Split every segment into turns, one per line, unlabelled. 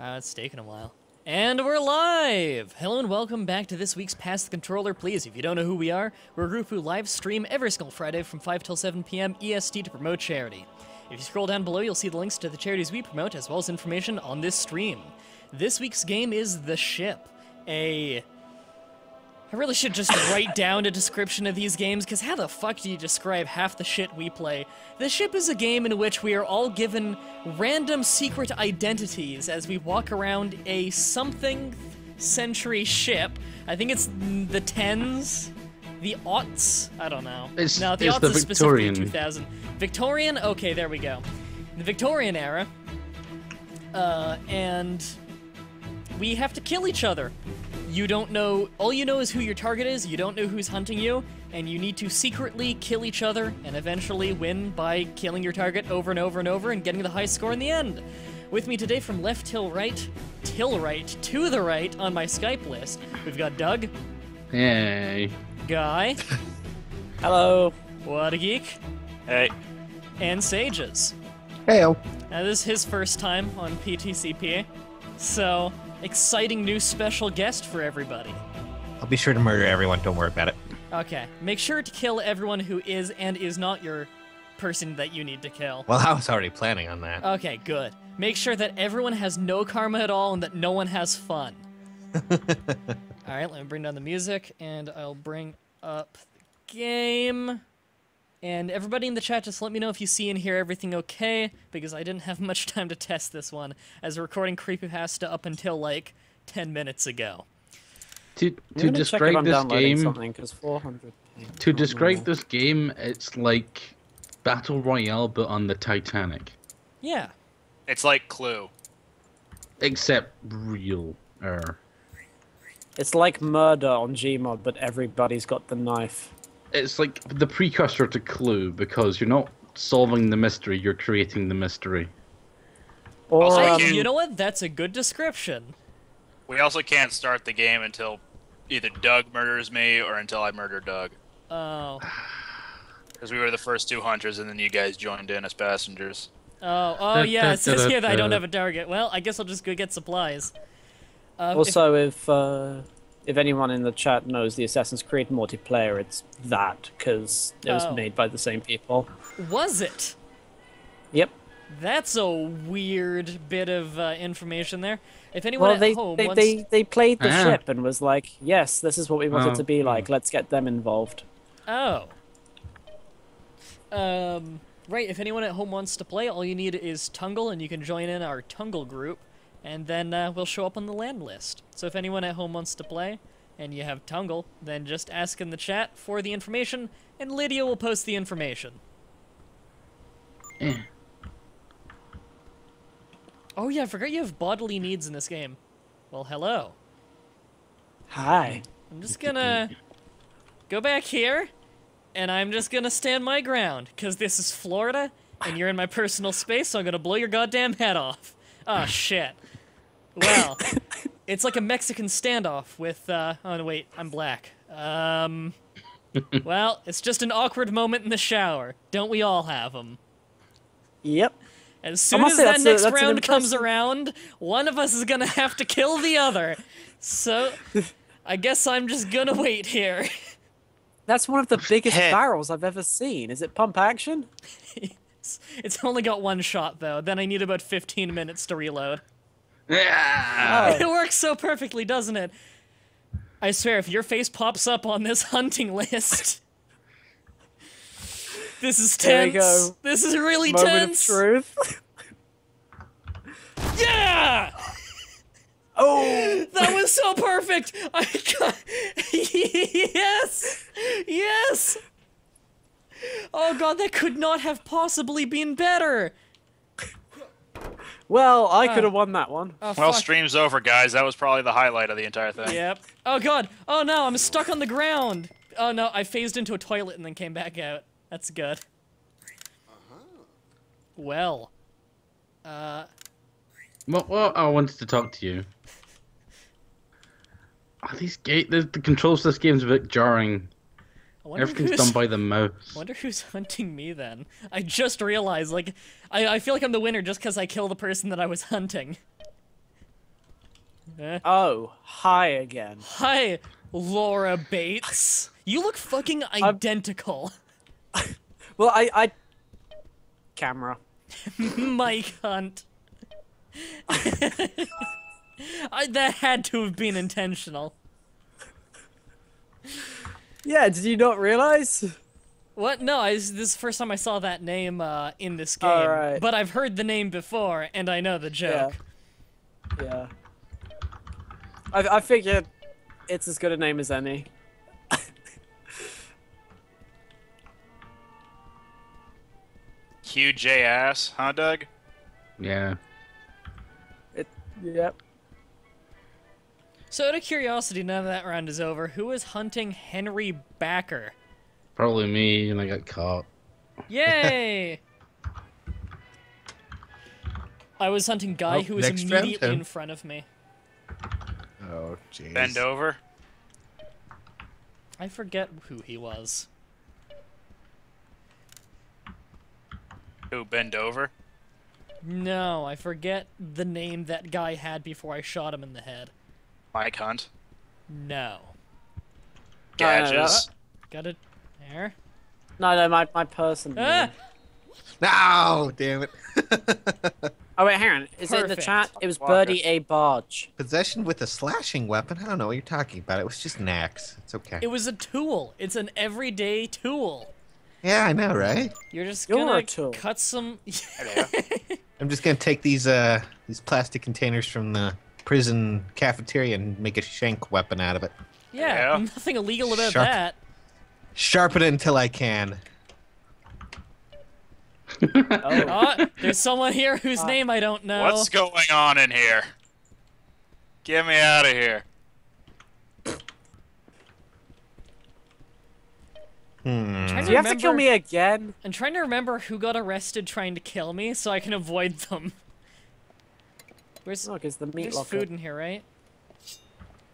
Uh, it's taken a while. And we're live! Hello and welcome back to this week's Pass the Controller Please. If you don't know who we are, we're a group who live stream every single Friday from 5 till 7 p.m. EST to promote charity. If you scroll down below, you'll see the links to the charities we promote, as well as information on this stream. This week's game is The Ship, a I really should just write down a description of these games, because how the fuck do you describe half the shit we play? The Ship is a game in which we are all given random secret identities as we walk around a something century ship. I think it's the tens, the aughts. I don't know.
It's-
no, the
it's
aughts
the
is specifically
Victorian.
2000. Victorian. Okay, there we go. The Victorian era. Uh, and we have to kill each other. You don't know, all you know is who your target is, you don't know who's hunting you, and you need to secretly kill each other and eventually win by killing your target over and over and over and getting the high score in the end. With me today from left till right, till right, to the right on my Skype list, we've got Doug,
Hey.
Guy,
Hello.
Whattageek,
Hey.
and Sages.
Heyo.
Now, this is his first time on PTCP, so exciting new special guest for everybody.
I'll be sure to murder everyone. Don't worry about it.
Okay, make sure to kill everyone who is and is not your person that you need to kill.
Well, I was already planning on that.
Okay, good. Make sure that everyone has no karma at all and that no one has fun. Alright, let me bring down the music and I'll bring up the game. And everybody in the chat, just let me know if you see and hear everything okay, because I didn't have much time to test this one, as we're recording Creepypasta up until like 10 minutes ago.
To, to
gonna check if
describe this game,
something because 400.
to
Oh,
describe this game, it's like Battle Royale but on the Titanic,
Yeah.
It's like Clue.
except real. Er,
It's like murder on Gmod, but everybody's got the knife.
It's like the precursor to Clue because you're not solving the mystery, you're creating the mystery.
Or
Also,
um,
you know what? That's a good description.
We also can't start the game until either Doug murders me or until I murder Doug.
Oh.
Because we were the first two hunters and then you guys joined in as passengers.
Oh, oh yeah,
da,
it says here that I don't have a target. Well, I guess I'll just go get supplies. Uh, if-
also, if uh, if anyone in the chat knows the Assassin's Creed multiplayer, it's that because it was
Oh.
made by the same people.
was it?
Yep.
That's a weird bit of uh, information there. If anyone
Well,
at
they
home
they,
wants...
they they played the
Ah.
ship and was like, yes, this is what we want
Oh.
it to be like. Let's get them involved.
Oh. Um, right, if anyone at home wants to play, all you need is Tunngle, and you can join in our Tunngle group, and then uh, we'll show up on the LAN list. So if anyone at home wants to play, and you have Tunngle, then just ask in the chat for the information, and Lydia will post the information. Oh yeah, I forgot you have bodily needs in this game. Well, hello.
Hi.
I'm just gonna go back here, and I'm just gonna stand my ground, because this is Florida, and you're in my personal space, so I'm gonna blow your goddamn head off. Oh, shit. Well, it's like a Mexican standoff with, uh, oh, no, wait, I'm black. Um, well, it's just an awkward moment in the shower. Don't we all have them?
Yep.
As soon as that
that's a-
next round comes around, one of us is gonna have to kill the other. So, I guess I'm just gonna wait here.
That's one of the biggest
Heh.
barrels I've ever seen. Is it pump action?
It's, it's only got one shot though. Then I need about 15 minutes to reload.
Ah!
It works so perfectly, doesn't it? I swear, if your face pops up on this hunting list, this is tense.
go.
This is really
Moment
tense.
of truth.
Yeah,
oh.
that was so perfect. I got yes, yes. Oh god, that could not have possibly been better.
Well, I could have won that one.
Oh,
Well,
fuck.
stream's over, guys. That was probably the highlight of the entire thing.
Yep. Oh god. Oh no, I'm stuck on the ground. Oh no, I phased into a toilet and then came back out. That's good. Well. Uh,
Well, well, I wanted to talk to you. Are these gate the, the controls for this game's a bit jarring.
I wonder
Everything's
who's,
done by the mouse.
I wonder who's hunting me then. I just realized, like, I, I feel like I'm the winner just because I kill the person that I was hunting. Eh?
Oh, hi again.
Hi, Laura Bates. You look fucking identical.
Well, I, I. Camera.
Mike Hunt. I, that had to have been intentional.
Yeah, did you not realize?
What? No, I, this is the first time I saw that name uh, in this game.
Alright.
But I've heard the name before, and I know the joke.
Yeah. I, I figured it's as good a name as any.
QJ ass, huh, Doug?
Yeah.
It. Yep.
So, out of curiosity, now that round is over, who is hunting Henry Backer?
Probably me, and I got caught.
Yay! I was hunting Guy,
Oh,
who was
next round,
immediately in front of me.
Oh, jeez.
Bend over.
I forget who he was.
Who, bend over?
No, I forget the name that guy had before I shot him in the head.
Mike Hunt.
No.
No, no, no,
Got it there?
No, no, my my person.
Ah!
No, damn it.
Oh wait, hang on. Is it in the chat? It was Birdie A. Barge.
Possession with a slashing weapon? I don't know what you're talking about. It was just an axe. It's okay.
It was a tool. It's an everyday tool.
Yeah, I know, right?
You're just
You're
gonna
a tool.
cut some.
I'm just gonna take these uh these plastic containers from the prison cafeteria and make a shank weapon out of it.
yeah,
Yeah.
nothing illegal about
Sharp.
that.
Sharpen it until I can.
Oh.
Oh, there's someone here whose name I don't know.
What's going on in here? Get me out of here.
Hmm.
Trying
Do you have to kill me again?
I'm trying to remember who got arrested trying to kill me so I can avoid them. Where's
Look, it's the meat
there's
locker.
food in here, right?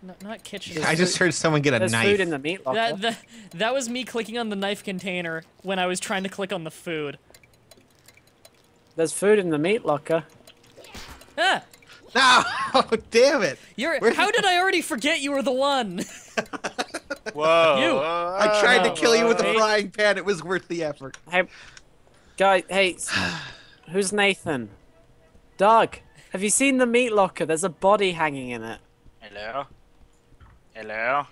No, not kitchen.
I just heard someone get a
There's
knife.
food in the meat locker.
That, that that was me clicking on the knife container when I was trying to click on the food.
There's food in the meat locker.
Ah,
No! Damn it!
you're.
Where-
How did I already forget you were the one?
Whoa.
You.
I tried to
Oh,
kill you with a frying pan. It was worth the effort.
Hey, guy, hey, who's Nathan? Doug, have you seen the meat locker? There's a body hanging in it.
Hello. Hello.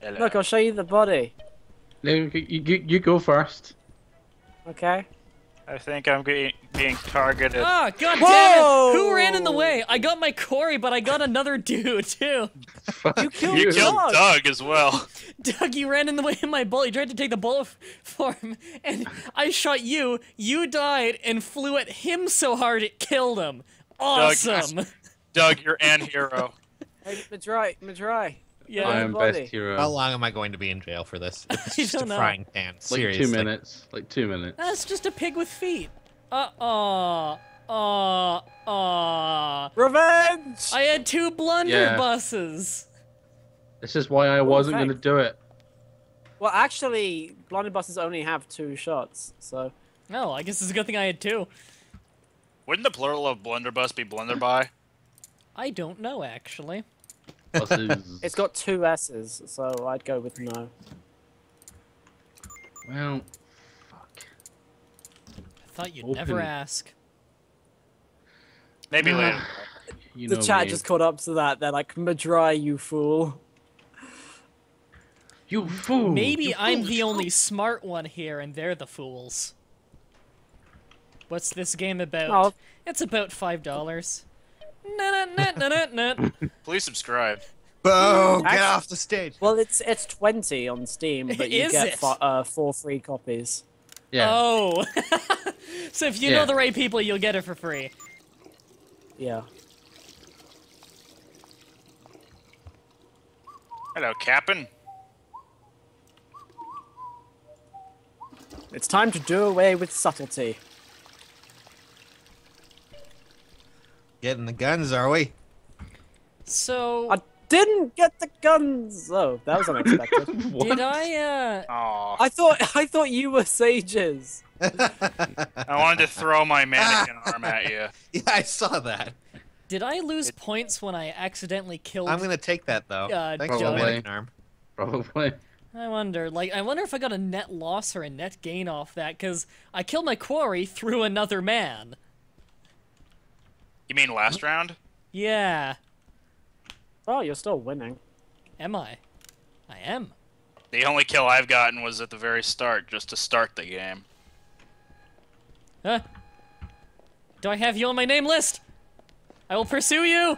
Hello.
Look, I'll show you the body.
No, you, you, you go first.
Okay.
I think I'm getting, being targeted.
Ah, god damn it! Who ran in the way? I got my Corey, but I got another dude too.
You killed
you
you.
killed
Doug.
Doug as well.
Doug, you ran in the way of my bullet. You tried to take the bullet f- for him, and I shot you. You died and flew at him so hard it killed him. Awesome.
Doug, you're an hero.
Hey, Madry, Madry.
Yeah.
I am
body.
best hero.
How long am I going to be in jail for this? It's
I
just
don't
a
know.
frying pan.
like two minutes. Like two minutes.
That's just a pig with feet. Uh uh uh uh.
Revenge!
I had two blunderbusses.
This is why I wasn't
thanks.
going to do it.
Well, actually, blunderbusses only have two shots, so.
No, I guess it's a good thing I had two.
Wouldn't the plural of blunderbuss be blunderby?
I don't know actually.
It's got two S's, so I'd go with no.
well, fuck.
I thought you'd
Open.
never ask.
Maybe
Ah.
later.
you
The
know
chat
me.
just caught up to that. They're like, Madry, you fool.
You fool.
Maybe
you
I'm
fool.
the only smart one here and they're the fools. What's this game about?
Oh.
It's about five dollars. Na na na na na na.
Please subscribe.
Bo, get
Actu-
off the stage.
Well, it's it's 20 on Steam, but you
Is
get
it?
fo- uh, four free copies.
Yeah.
Oh. so if you
Yeah.
know the right people, you'll get it for free.
Yeah.
Hello, Captain.
It's time to do away with subtlety.
Getting the guns, are we?
So
I didn't get the guns. Oh, that was unexpected.
did I? Uh,
Aw.
I thought I thought you were sages.
I wanted to throw my mannequin arm at you.
Yeah, I saw that.
Did I lose points when I accidentally killed?
I'm gonna take that though.
Uh,
Thanks for the
Probably.
arm.
Probably.
I wonder. Like, I wonder if I got a net loss or a net gain off that, because I killed my quarry through another man.
You mean last round?
Yeah.
Oh, you're still winning.
Am I? I am.
The only kill I've gotten was at the very start, just to start the game.
Huh? Do I have you on my name list? I will pursue you.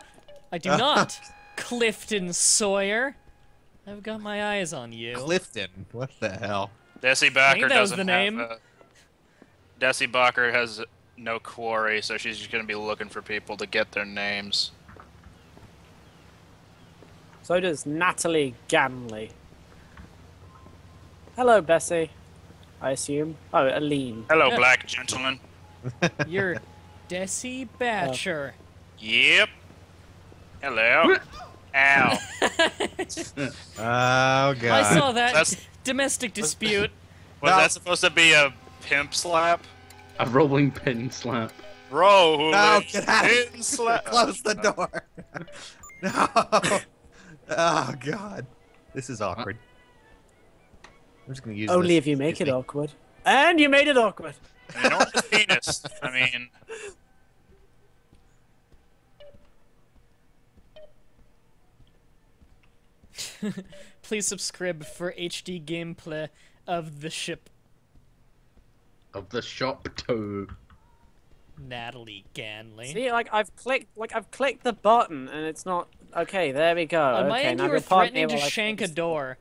I do not. Clifton Sawyer. I've got my eyes on you.
Clifton. What the hell?
Desi Backer
that was
doesn't
the name.
have. A... Desi Bacher has no quarry, so she's just gonna be looking for people to get their names.
So does Natalie Ganley. Hello, Bessie. I assume. Oh, Aline.
Hello, black gentleman.
You're Desi Batcher.
Yep. Hello. Ow.
Oh god.
I saw that
That's-
domestic dispute.
Was
No.
that supposed to be a pimp slap?
A rolling pin slap.
Rolling
No, get out
pin
here.
slap.
Close the door. no. Oh god. This is awkward. I'm just gonna use
Only
this.
if you make it
me.
awkward. And you made it awkward.
An enormous penis. I mean,
Please subscribe for HD gameplay of the ship
Of the shop too.
Natalie Ganley.
See, like I've clicked, like I've clicked the button, and it's not. Okay, there we go.
On my
okay,
end, you were
go pardon me
threatening to shank a door.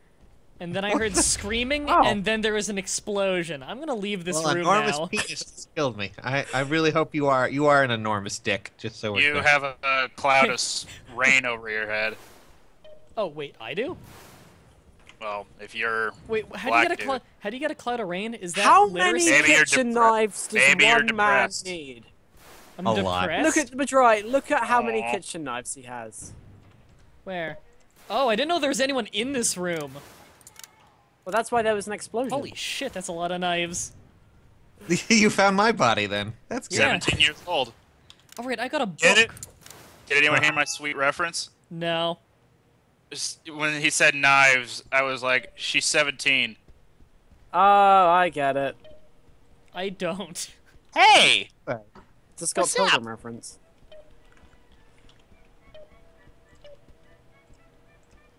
And then I heard screaming,
Oh.
and then there was an explosion. I'm gonna leave this
Well,
room
enormous
now.
penis killed me. I, I really hope you are you are an enormous dick. Just so we're
you
clear.
have a, a cloud of rain over your head.
Oh wait, I do.
Well, if you're
Wait, how do you get a
dude.
cloud? How do you get a cloud of rain? Is that
How
literacy?
many
Maybe
kitchen
depre-
knives does
maybe
one man need?
I'm
A lot.
Look at Madry. Look at how many kitchen knives he has.
where. Oh, I didn't know there was anyone in this room.
Well, that's why there was an explosion.
Holy shit, that's a lot of knives.
you found my body then. That's good.
17 years old.
All right, I got a book.
Get it? Did anyone hear my sweet reference?
No.
Just- When he said knives, I was like, she's 17.
Oh, I get it.
I don't.
Hey!
It's a Scott
What's up?
Pilgrim reference.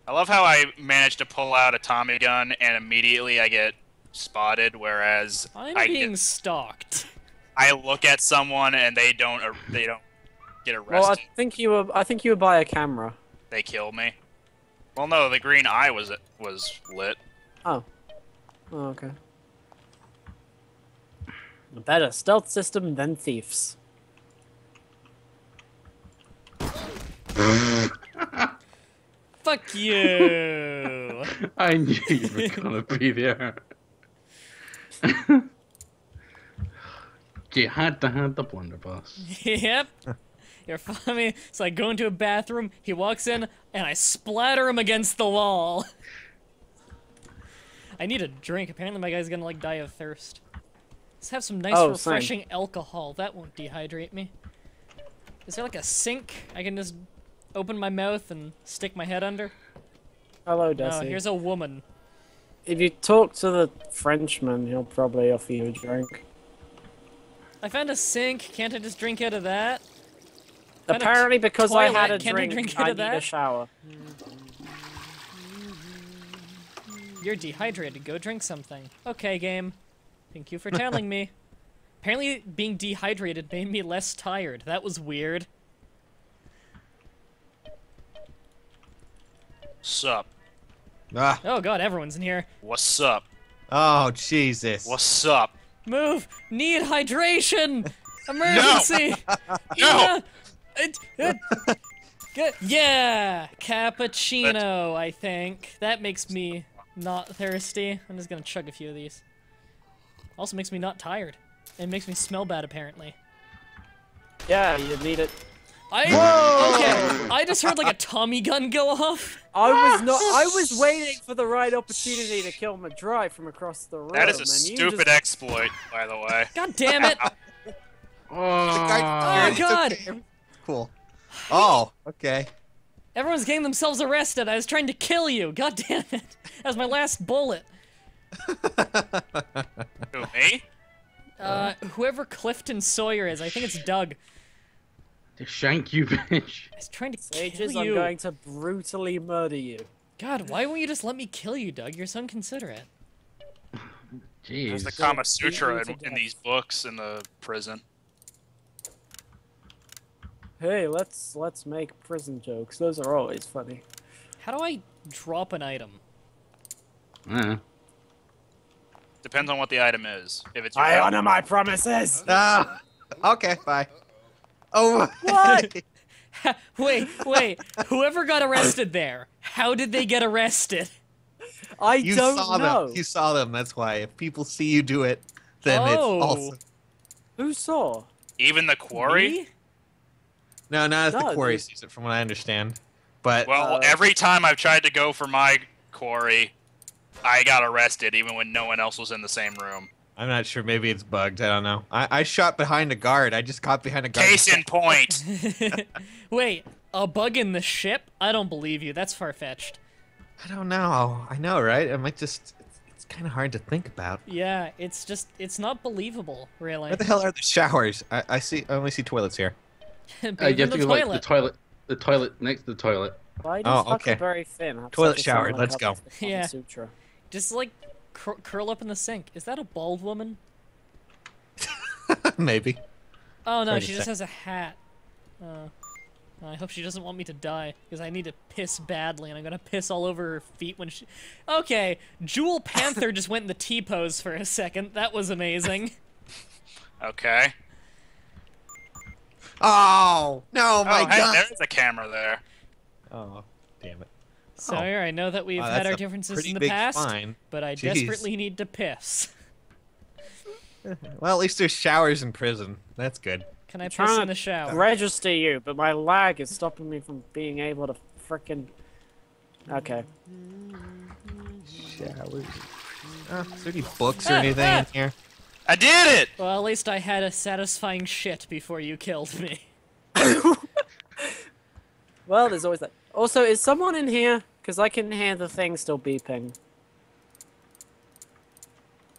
I love how I managed to pull out a Tommy gun and immediately I get spotted, whereas
I'm
I,
being stalked.
I look at someone and they don't they don't get arrested.
Well, I think you were. I think you were by a camera.
They kill me. Well, no, the green eye was was lit.
Oh. Oh, okay. A better stealth system than thieves.
Fuck you.
I knew you were gonna be there. you had to have the blunderbuss.
yep. You're funny. So I go into a bathroom, he walks in, and I splatter him against the wall. I need a drink. Apparently my guy's gonna like die of thirst. Let's have some nice
Oh, same.
refreshing alcohol. That won't dehydrate me. Is there like a sink I can just open my mouth and stick my head under?
Hello,
Oh,
Desi.
here's a woman.
If you talk to the Frenchman, he'll probably offer you a drink.
I found a sink. Can't I just drink out of that? Found a
Apparently, because I had a
toilet, can't I
drink,
drink
I
out of
need a shower.
You're dehydrated. Go drink something. Okay, game. Thank you for telling me. Apparently, being dehydrated made me less tired. That was weird.
Sup?
Ah.
Oh god, everyone's in here.
What's up?
Oh Jesus.
What's up?
Move! Need hydration! Emergency!
No!
Yeah! It- it- Good. Yeah! Cappuccino, I think. That makes me not thirsty. I'm just gonna chug a few of these. Also makes me not tired. It makes me smell bad, apparently.
Yeah, you need it.
I okay. I just heard like a Tommy gun go off.
I was not. I was waiting for the right opportunity to kill Madry from across the room.
That is a stupid
just-
exploit, by the way.
God damn it!
Oh,
Oh, God.
Cool. Oh, okay.
Everyone's getting themselves arrested. I was trying to kill you. God damn it. That was my last bullet.
Who, me?
Uh, whoever Clifton Sawyer is, I think it's Doug.
To shank you, bitch.
I was trying to
Sages,
kill
I'm
you.
going to brutally murder you.
God, why won't you just let me kill you, Doug? You're so inconsiderate.
There's the
Jeez.
Kama Sutra in, in these books in the prison.
Hey, let's let's make prison jokes. Those are always funny.
How do I drop an item?
Uh,
Depends on what the item is. If it's
I honor my promises.
Ah, okay, bye. Oh,
What?
wait, wait. Whoever got arrested there, how did they get arrested?
I
you
don't
saw
know.
them. You saw them. That's why. If people see you do it, then
Oh.
it's also
Who saw?
even the quarry.
Me?
No, not if
No,
the quarry
they-
sees it, from what I understand. But
Well,
Uh,
every time I've tried to go for my quarry, I got arrested, even when no one else was in the same room.
I'm not sure. Maybe it's bugged. I don't know. I, I shot behind a guard. I just caught behind a guard.
Case in point.
Wait, a bug in the ship? I don't believe you. That's far fetched.
I don't know. I know, right? I might just. It's, it's kind of hard to think about.
Yeah, it's just, it's not believable, really.
Where the hell are the showers? I, I see. I only see toilets here.
Bathe
uh, you have to
the
go like the toilet, the toilet next to the toilet.
Why
Oh, okay.
Huckleberry Finn have
Toilet shower,
similar
let's go.
to the Kama
Yeah.
Sutra?
Just like cur- curl up in the sink. Is that a bald woman?
Maybe.
Oh no, she just has a hat. Uh, I hope she doesn't want me to die because I need to piss badly, and I'm gonna piss all over her feet when she. Okay, Jewel Panther just went in the T pose for a second. That was amazing.
Okay.
Oh no, my
oh, hey,
god.
there's a camera there.
Oh, damn it.
Sawyer, I know that we've
Wow,
had our differences in the past,
fine.
but I
Jeez.
desperately need to piss.
Well, at least there's showers in prison. That's good.
Can I piss in the shower?
Register you, but my lag is stopping me from being able to frickin' Okay.
Showers. Uh, is there any books or
Ah,
anything
ah.
in here?
I did it.
Well, at least I had a satisfying shit before you killed me.
Well, there's always that. Also, is someone in here? Because I can hear the thing still beeping.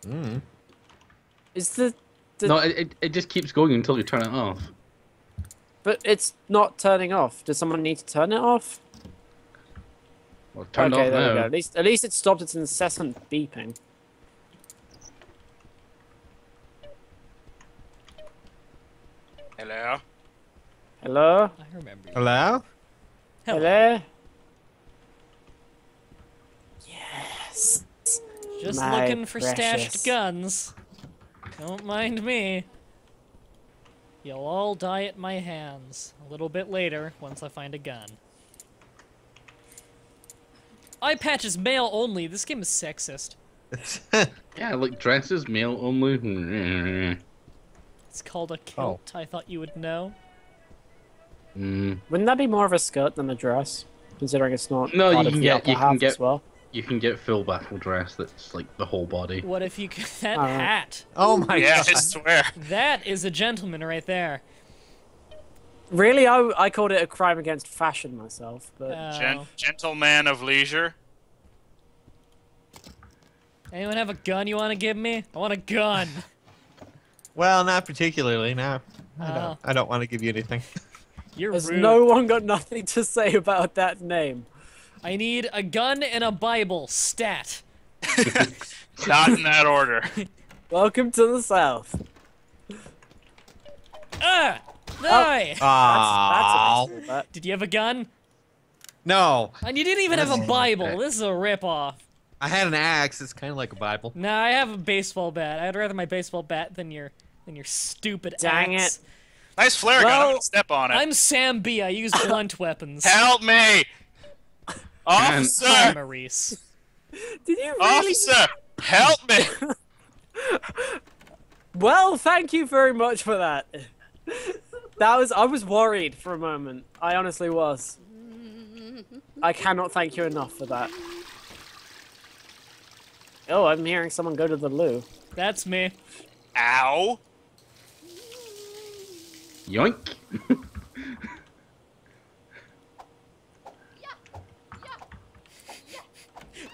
Mm.
Is the, the
No, it, it, it just keeps going until you turn it off.
but it's not turning off. Does someone need to turn it off?
Well, turned
okay,
off
there we go. At least at least it stopped its incessant beeping.
Hello.
Hello?
I remember you.
Hello?
Hello.
Hello? Yes.
Just
My
looking for
precious.
stashed guns. Don't mind me. You'll all die at my hands. A little bit later, once I find a gun. Eye patch is male only. This game is sexist.
Yeah, like dresses, male only.
It's called a kilt. I thought you would know.
Mm.
Wouldn't that be more of a skirt than a dress? Considering it's not
No,
part
you
of
can
the
get-
upper
you can get-
as well.
You can get full battle dress that's like the whole body.
What if you could... That
Alright.
hat.
oh my
yeah,
god.
I swear.
That is a gentleman right there.
Really, I, I called it a crime against fashion myself, but
Oh.
Gen- gentleman of leisure.
Anyone have a gun you want to give me? I want a gun.
Well, not particularly. No. I don't. I don't want to give you anything.
You're
has
rude.
no one got nothing to say about that name?
I need a gun and a Bible. Stat.
Not in that order.
Welcome to the South.
Ah! Die!
That's,
Oh.
that's a nice bet.
Did you have a gun?
No.
And you didn't even have a Bible. This is a ripoff.
I had an axe. It's kind of like a Bible.
Nah, I have a baseball bat. I'd rather my baseball bat than your than your stupid
Dang
axe.
it.
Nice flare gun. I'm
Well,
gonna step on it.
I'm Sam B. I use blunt weapons.
Help me,
Hi,
officer!
Maurice.
Did you really?
Officer, help me!
Well, thank you very much for that. That was I was worried for a moment. I honestly was. I cannot thank you enough for that. Oh, I'm hearing someone go to the loo.
That's me.
Ow!
Yoink!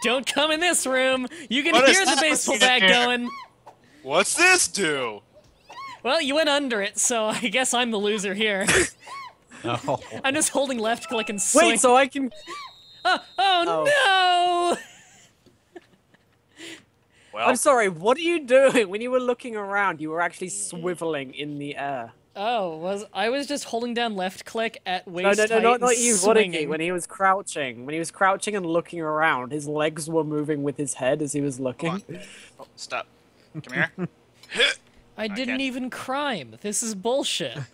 Don't come in this room! You can
what
hear the baseball bat going!
What's this do?
Well, you went under it, so I guess I'm the loser here.
no.
I'm just holding left click and swing.
Wait, so I can...
Oh, oh, oh. no!
well.
I'm sorry, what are you doing? When you were looking around, you were actually swiveling in the air.
Oh, was I was just holding down left click at
No,
waist
no, no,
height
not, not you,
swinging.
Wadiki. When he was crouching, when he was crouching and looking around, his legs were moving with his head as he was looking.
oh, stop. Come here.
I didn't
can't-
even crime. This is bullshit.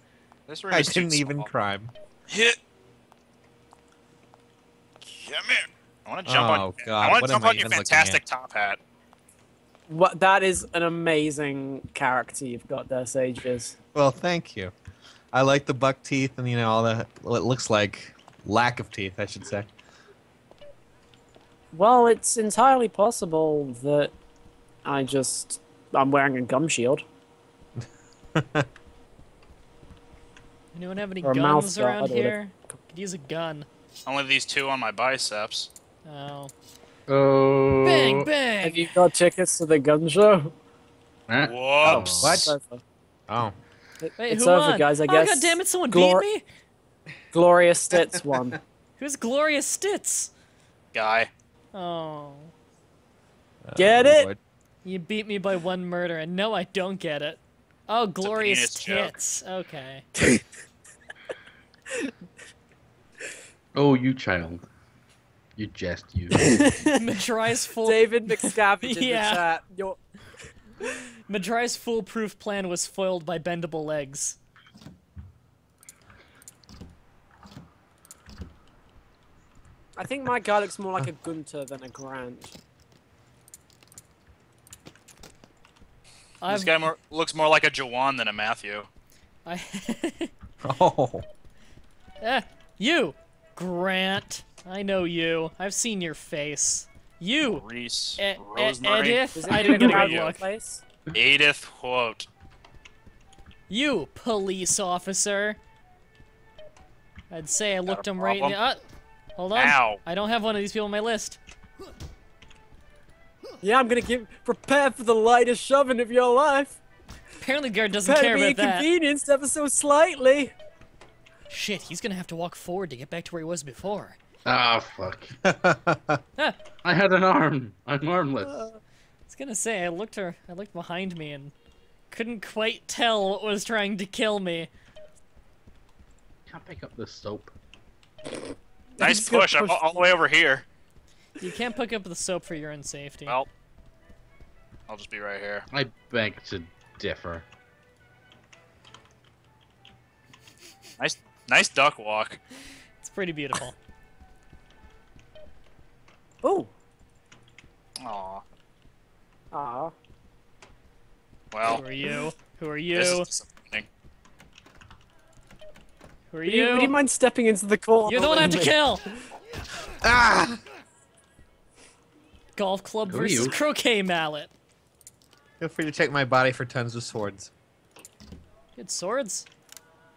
This room
I
is
didn't even
small.
crime.
Hit. Come here. I want to jump oh, on.
Oh, God,
I want to jump on your fantastic top hat.
What? That is an amazing character you've got there, Sages.
Well, thank you. I like the buck teeth and you know all the what it looks like lack of teeth, I should say.
Well, it's entirely possible that I just I'm wearing a gum shield.
Anyone have any
Or
guns around here? Could use a gun.
Only these two on my biceps.
Oh.
Oh.
Bang, uh, bang!
Have you got tickets to the gun show?
Whoops.
Oh,
what? Oh.
oh.
It-
Wait,
it's
who
over,
won?
guys. I
oh,
guess.
God damn it, someone
Glor-
beat me?
Gloria Stitz won.
Who's Gloria Stitz?
Guy.
Oh.
Get
Oh,
it?
Lord.
You beat me by one murder, and no, I don't get it. Oh, glorious
penis joke.
Okay.
oh, you child. You jest, you.
Madry's full
David McScavenge in
Yeah.
the chat. You're...
Madry's foolproof plan was foiled by bendable legs.
I think my guy looks more like a Gunter than a Grant.
This
I've,
guy more, looks more like a Jawan than a Matthew.
I,
Oh.
eh, you, Grant. I know you. I've seen your face. You,
Reese.
E-
Rosemary.
Edith. I didn't get a good look.
place?
Edith quote.
You, police officer. I'd say I looked
a
him right in the. Uh, hold on.
Ow.
I don't have one of these people on my list.
Yeah, I'm gonna give prepare for the lightest shoving of your life.
Apparently, the guard doesn't
Better
care about that.
inconvenienced ever so slightly.
Shit, he's gonna have to walk forward to get back to where he was before.
Ah, fuck.
Ah,
I had an arm. I'm armless.
I was gonna say I looked her. I looked behind me and couldn't quite tell what was trying to kill me.
Can't pick up the soap.
Nice
He's gonna
push. I'm all all the way over here.
You can't pick up the soap for your own safety.
Well, I'll just be right here.
I beg to differ.
Nice, nice duck walk.
It's pretty beautiful.
Oh,
Aw.
ah.
Well,
Who are you? Who are
this
you?
is.
Who are
Would you, would
you?
you mind stepping into the corner?
You're the one I have to kill.
Ah!
Golf club
Who
versus
you?
croquet mallet.
Feel free to check my body for tons of swords.
You had swords?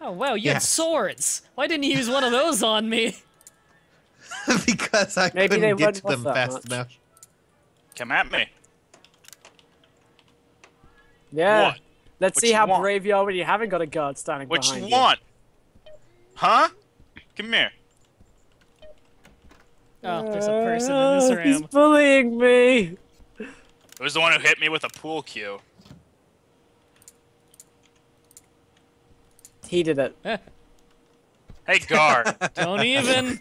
Oh wow, you had swords. Why didn't you use one of those on me?
because I
Maybe
couldn't get to them fast
much.
enough.
Come at me.
Yeah.
What?
Let's
What
see how
want?
brave you are when you haven't got a guard standing
What
behind
you What
you.
want? Huh? Come here.
Oh, there's a person in this
room. He's bullying me.
It was the one who hit me with a pool cue.
He did it.
Eh,
Hey, guard.
don't even.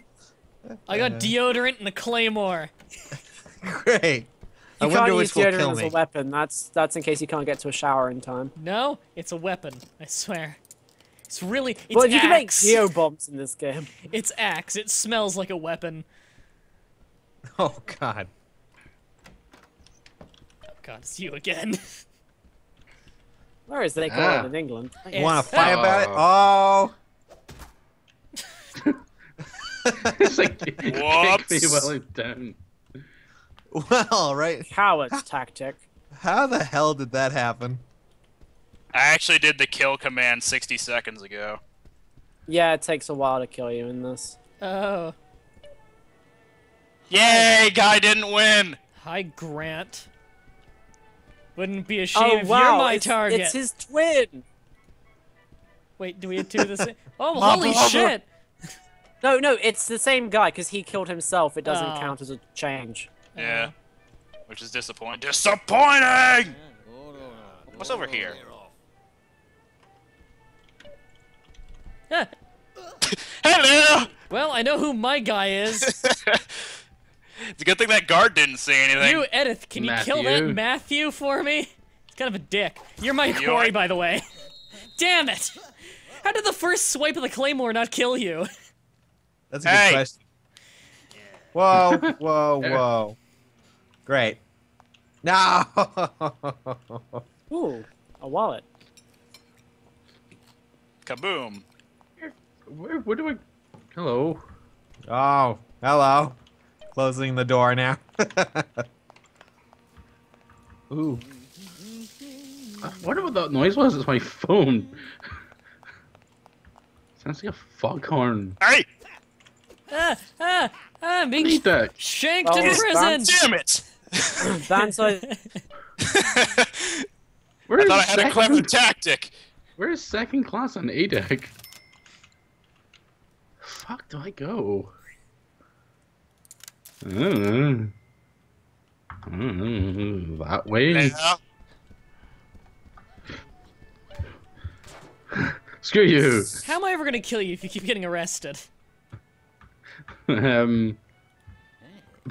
I got deodorant and a claymore.
Great.
You
wonder
can't
which
use
will
deodorant
kill
as
me.
a weapon. That's that's in case you can't get to a shower in time.
No, it's a weapon. I swear. It's really. It's
well, you can make
axe.
geo bombs in this game.
It's axe. It smells like a weapon.
Oh God.
Oh god, it's you again.
Where is they call
Ah.
it in England?
It's-
Want to fight about it? Oh.
It's like kick me
Whoops.
while I'm down.
Well, right.
Coward's tactic.
How the hell did that happen?
I actually did the kill command 60 seconds ago.
Yeah, it takes a while to kill you in this.
Oh.
Yay, guy didn't win.
Hi, Grant. Wouldn't be a shame
Oh
if
wow!
you're my
it's,
target.
it's his twin.
Wait, do we have two of the same? Oh, holy shit!
No, no, it's the same guy because he killed himself. It doesn't
Oh.
count as a change.
Yeah. Which is disappointing. Disappointing! What's over here? Hello!
well, I know who my guy is.
It's a good thing that guard didn't see anything.
you, Edith, can you kill that
Matthew.
Matthew for me? He's kind of a dick. You're my
You
quarry, by the way. Damn it! How did the first swipe of the claymore not kill you?
That's a
Hey.
good question. Whoa, whoa, whoa. Great. No.
Ooh, a wallet.
Kaboom.
Where, where do I? Hello.
oh, hello. Closing the door now. Ooh.
I wonder what that noise was. It's my phone. Sounds like a foghorn.
Hey!
Ah, ah, ah, I'm being
Need that.
shanked
Oh,
in prison!
Damn it!
Banzai.
Where
I
is
thought I had a clever
second-
tactic.
Where is second class on A deck? Fuck do I go? Uh, uh, that way?
Yeah.
Screw you.
How am I ever gonna kill you if you keep getting arrested?
um,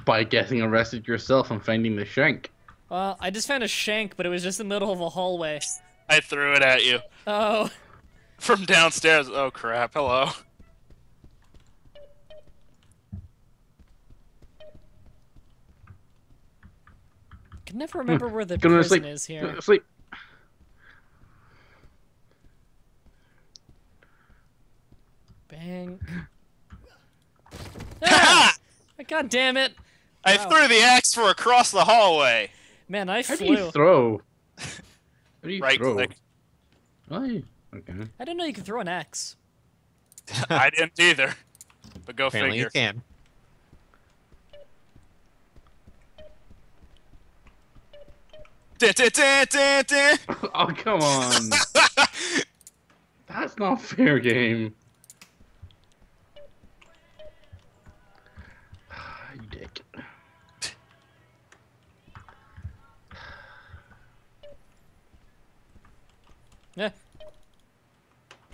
by getting arrested yourself and finding the shank.
Well, I just found a shank, but it was just in the middle of a hallway.
I threw it at you.
Oh,
From downstairs. Oh crap, hello.
I can never remember where the
Gonna
prison
sleep.
is here.
Gonna Sleep.
Bang.
Ha!
Ah! God damn it!
I
Wow.
threw the axe for across the hallway.
Man, I
How do you throw? How do you
Right
throw?
click.
Aye. Okay.
I didn't know you could throw an axe.
I didn't either. But go
Apparently you
figure.
can.
Dun, dun.
Oh come on. That's not fair game.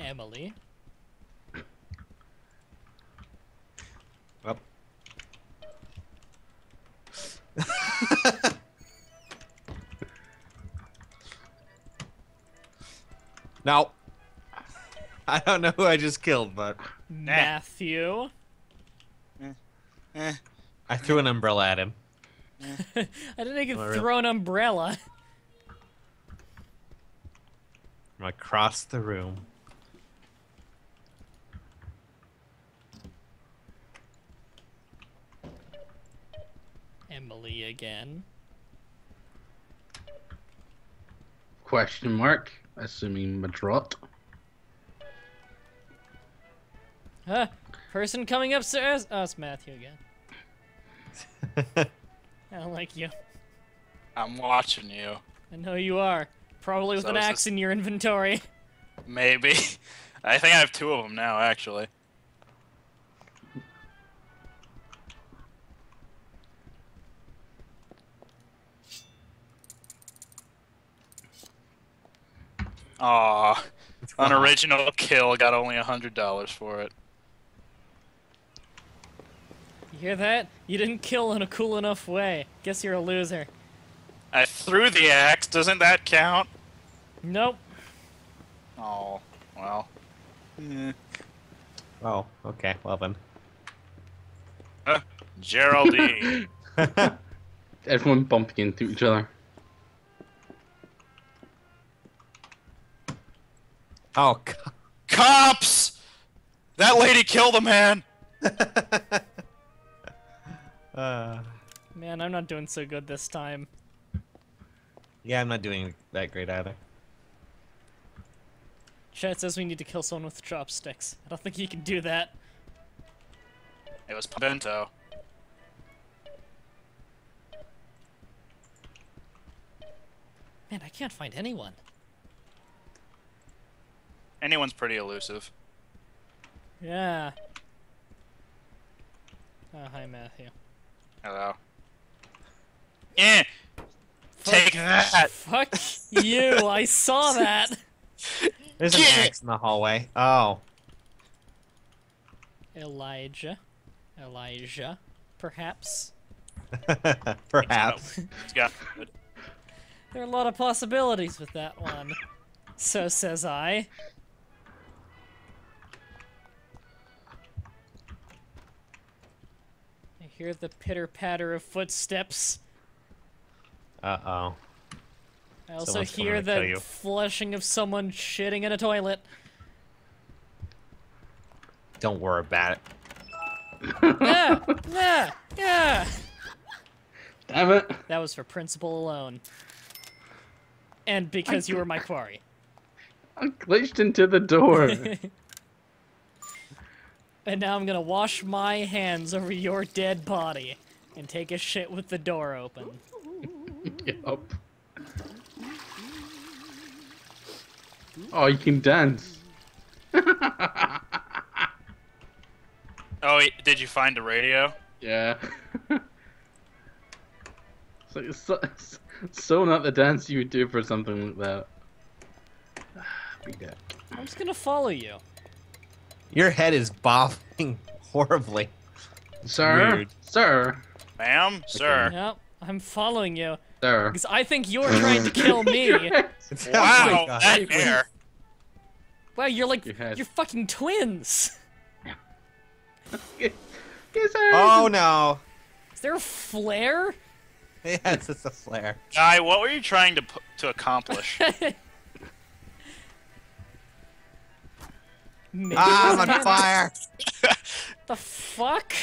Emily.
Well. no. I don't know who I just killed, but
Matthew.
Eh.
I threw an umbrella at him.
I didn't know you could
Oh, really?
throw an umbrella.
from across the room.
Emily again.
Question mark. Assuming Madrot.
Huh? Person coming upstairs? Oh, it's Matthew again. I don't like you.
I'm watching you.
I know you are. Probably with
So
an axe
this-
in your inventory.
Maybe. I think I have two of them now, actually. Aw, an original kill got only a hundred dollars for it.
You hear that? You didn't kill in a cool enough way. Guess you're a loser.
I threw the axe. Doesn't that count?
Nope.
Oh, well. Eh.
Oh, okay. Well then.
Geraldine.
Everyone bumping into each other.
Oh,
cops! That lady killed a man.
uh,
man, I'm not doing so good this time.
Yeah, I'm not doing that great either.
Chat says we need to kill someone with chopsticks. I don't think you can do that.
It was Pimento.
Man, I can't find anyone.
Anyone's pretty elusive.
Yeah. Oh, hi, Matthew.
Hello. Eh. Take that.
Fuck you! I saw that.
There's an
Yeah.
axe in the hallway. Oh.
Elijah. Elijah. Perhaps.
Perhaps.
It's got.
There are a lot of possibilities with that one. So says I. hear the pitter patter of footsteps.
Uh oh.
I also
Someone's
hear the flushing of someone shitting in a toilet.
Don't worry about it.
yeah, yeah, yeah.
Damn it!
That was for principle alone. And because you were my quarry.
I glitched into the door.
And now I'm gonna wash my hands over your dead body and take a shit with the door open.
yup. Oh, you can dance.
Oh, did you find the radio?
Yeah. it's like so, so not the dance you would do for something like that.
Be dead.
I'm just gonna follow you.
Your head is bobbing horribly.
Sir,
Weird.
sir,
Ma'am? Sir?
Yep, I'm following you.
sir.
Because I think you're trying to kill me.
Wow,
Oh
that uh, hair.
Wow, you're like,
Your
you're fucking twins.
yes, sir.
Oh no.
Is there a flare?
Yes, it's a flare.
Guy, what were you trying to pu- to accomplish?
Maybe
Ah, I'm
was
on fire.
The fuck?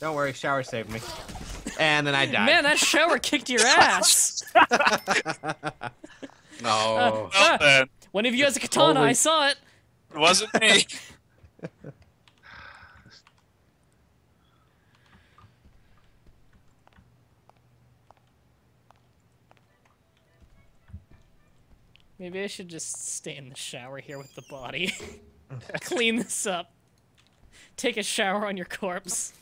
Don't worry, shower saved me. And then I died.
Man, that shower kicked your ass.
No.
Ah,
well, then,
one of you has a katana, I saw it.
it wasn't me.
Maybe I should just stay in the shower here with the body. Clean this up. Take a shower on your corpse.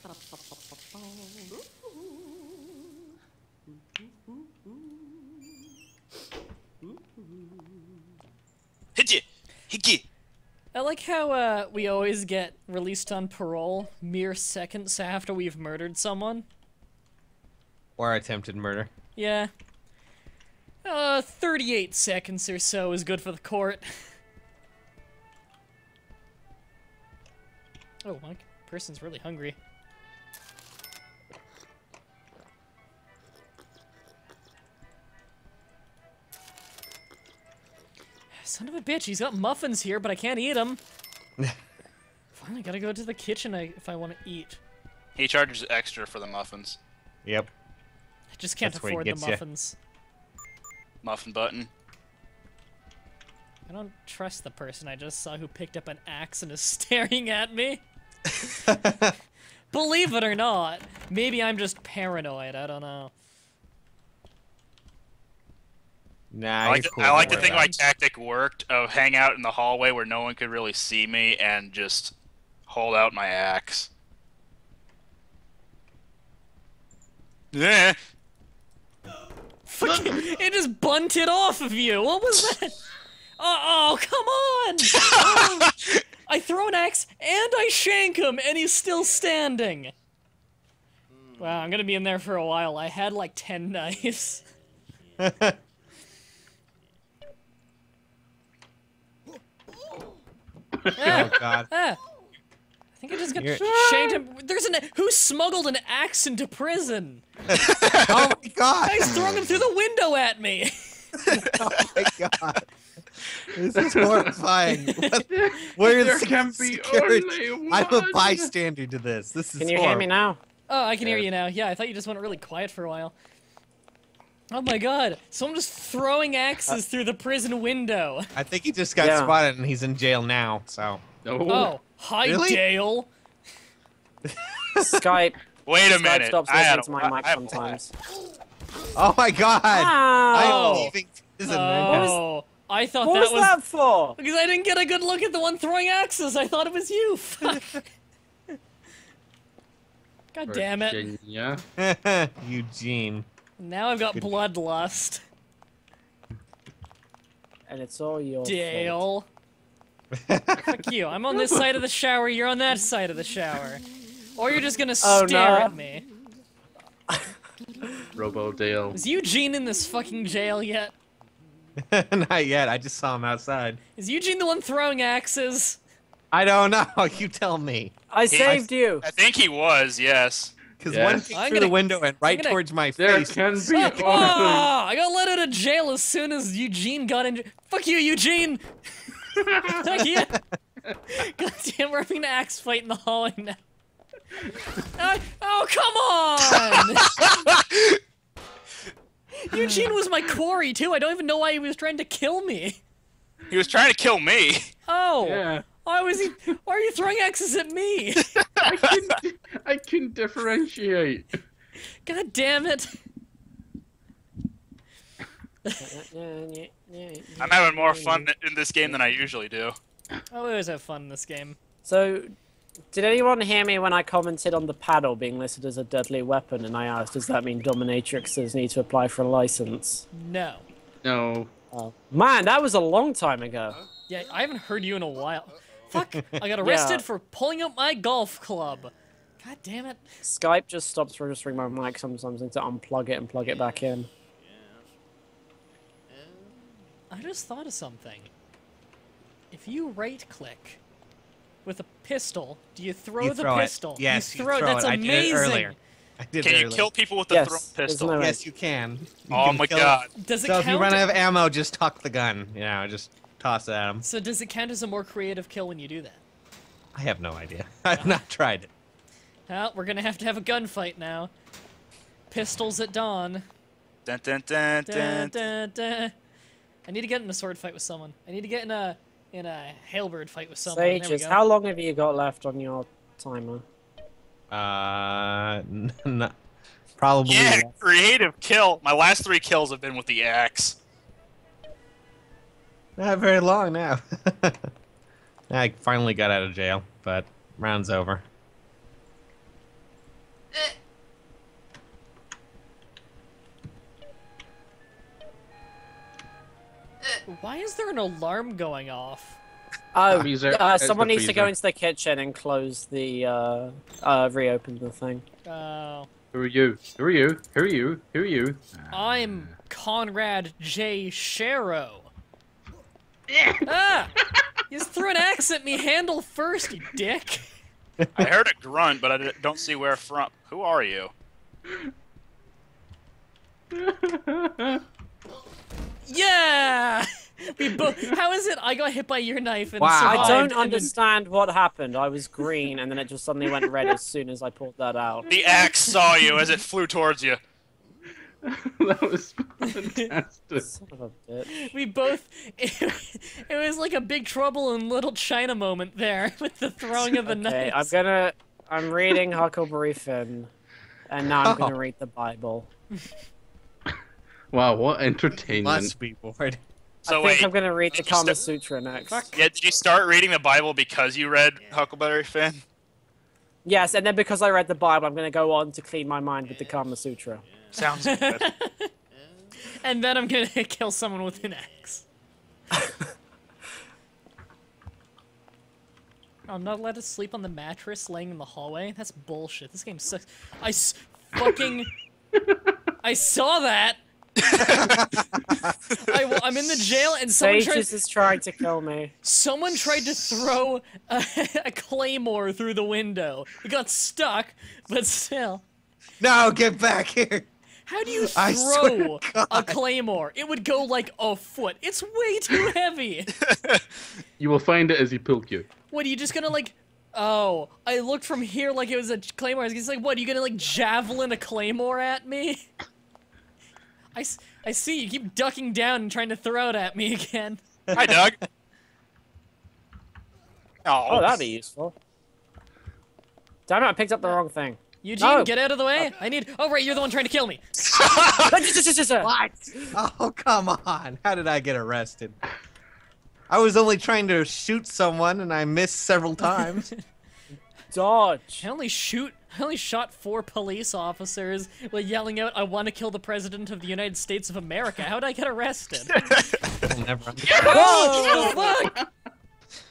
Hit you. Hit.
I like how uh, we always get released on parole mere seconds after we've murdered someone.
Or attempted murder.
Yeah. Uh, 38 seconds or so is good for the court. Oh, my person's really hungry. Son of a bitch, he's got muffins here, but I can't eat them. Finally, gotta go to the kitchen if I want to eat.
He charges extra for the muffins.
Yep.
I just can't
That's where he
afford the
gets ya.
Muffins.
Muffin button.
I don't trust the person I just saw who picked up an axe and is staring at me. Believe it or not, maybe I'm just paranoid. I don't know.
Nah,
I like,
you're
to,
cool.
I like to think my tactic worked of hang out in the hallway where no one could really see me and just hold out my axe. Yeah.
Fucking, it just bunted off of you. What was that? Oh, oh come on! Oh. I throw an axe and I shank him, and he's still standing. Wow, I'm gonna be in there for a while. I had like ten knives.
Oh god.
Ah. I think I just got
You're-
shanked him. There's an who smuggled an axe into prison.
Oh my god.
He's throwing him through the window at me.
Oh my god. This is horrifying. What, where's
there can be
security?
only
I'm a bystander to this. This is
Can you hear me now?
Oh, I can hear you now. Yeah, I thought you just went really quiet for a while. Oh my god, someone just throwing axes uh, through the prison window.
I think he just got
Yeah.
spotted and he's in jail now. So
No.
Oh, hi
Really?
Dale.
Skype.
Wait a
Skype
minute.
stops
I had
listening to my
I
mic
have a-
sometimes.
Oh my god! I'm leaving prison right.
Oh, I thought
What
that
was
was
that for?
because I didn't get a good look at the one throwing axes. I thought it was you. Fuck. God damn it!
Yeah.
Eugene.
Now I've got bloodlust.
And it's all your fault.
Dale. Fuck you. I'm on this side of the shower, you're on that side of the shower. Or you're just gonna
Oh,
stare
no.
at me.
Robo Dale.
Is Eugene in this fucking jail yet?
Not yet. I just saw him outside.
Is Eugene the one throwing axes?
I don't know. You tell me.
I saved you.
I think he was, yes.
Because
Yes.
one came through
gonna-
the window and right
gonna-
towards my
There
face.
can be
Fuck.
awesome.
Ah, I got let out of jail as soon as Eugene got in. Fuck you, Eugene! Fuck you! God damn, we're having an axe fight in the hallway now. Oh, come on! Eugene was my quarry, too. I don't even know why he was trying to kill me.
He was trying to kill me.
Oh!
Yeah.
Why was he? Why are you throwing axes at me?
I can I can differentiate.
God damn it!
I'm having more fun in this game than I usually do.
I always have fun in this game.
So, did anyone hear me when I commented on the paddle being listed as a deadly weapon? And I asked, does that mean dominatrixes need to apply for a license?
No.
No.
Oh. Man, that was a long time ago.
Yeah, I haven't heard you in a while. Fuck! I got arrested
Yeah.
for pulling up my golf club. God damn it!
Skype just stops registering my mic sometimes. I need to unplug it and plug it back in.
I just thought of something. If you right-click with a pistol, do you throw
You
the
throw it.
pistol?
Yes,
you
you
throw.
throw
That's
it. I did it
amazing.
earlier. I did
Can
it
you kill people with the
Yes,
thrown pistol?
no-
Yes, you can. You
Oh
can
my
kill-
god.
Does it
So if you run out of ammo, just tuck the gun. You know, just toss it at him.
So does it count as a more creative kill when you do that?
I have no idea. I've not tried it.
Well, we're gonna have to have a gunfight now. Pistols at dawn.
Dun, dun, dun,
Dun,
dun.
dun, dun. I need to get in a sword fight with someone. I need to get in a in a halberd fight with someone. There we
Sages,
go.
how long have you got left on your timer?
Uh, n- n- probably.
Yeah, creative kill. My last three kills have been with the axe.
Not very long now. I finally got out of jail, but round's over.
Why is there an alarm going off?
Oh,
Freezer-
uh, someone needs to go into the kitchen and close the, uh, uh, reopen the thing.
Oh.
Who are you? Who are you? Who are you? Who are you?
I'm Conrad J. Sharrow. ah! You just threw an axe at me handle first, you dick.
I heard a grunt, but I don't see where from. Who are you?
Yeah! We both. How is it? I got hit by your knife and
Wow.
I don't understand what happened. I was green, and then it just suddenly went red as soon as I pulled that out.
The axe saw you as it flew towards you.
that was fantastic.
Son of a bitch.
We both. It, was like a big trouble in Little China moment there with the throwing of the
Okay, I'm gonna. I'm reading Huckleberry Finn, and now I'm gonna
Oh.
read the Bible.
Wow, what entertainment.
Must be bored.
So
I think
wait,
I'm gonna read the
did you
Kama Sutra next.
yeah, did you start reading the Bible because you read Huckleberry Finn?
Yes, and then because I read the Bible, I'm gonna go on to clean my mind with the Kama Sutra.
Sounds good.
And then I'm gonna kill someone with an axe. I'm not allowed to sleep on the mattress laying in the hallway? That's bullshit. This game sucks. I s- fucking. I saw that! I, am in the jail and someone tried,
is trying to kill me.
someone tried to throw a, a claymore through the window. It got stuck, but still.
No, get back here.
How do you throw a claymore? It would go like a foot. It's way too heavy.
You will find it as you pulled you.
What are you just gonna like? Oh, I looked from here like it was a claymore. I was just like, what? Are you gonna like javelin a claymore at me? I, s- I see you keep ducking down and trying to throw it at me again.
Hi, Doug. Oh,
Oh, that'd be useful. Damn it! I picked up the wrong thing.
Eugene,
No.
get out of the way. I need. Oh right, you're the one trying to kill me.
what?
Oh, come on. How did I get arrested? I was only trying to shoot someone and I missed several times.
Dodge.
I only shoot. I only shot four police officers while yelling out, "I want to kill the president of the United States of America." How'd I get arrested?
I'll never
oh, the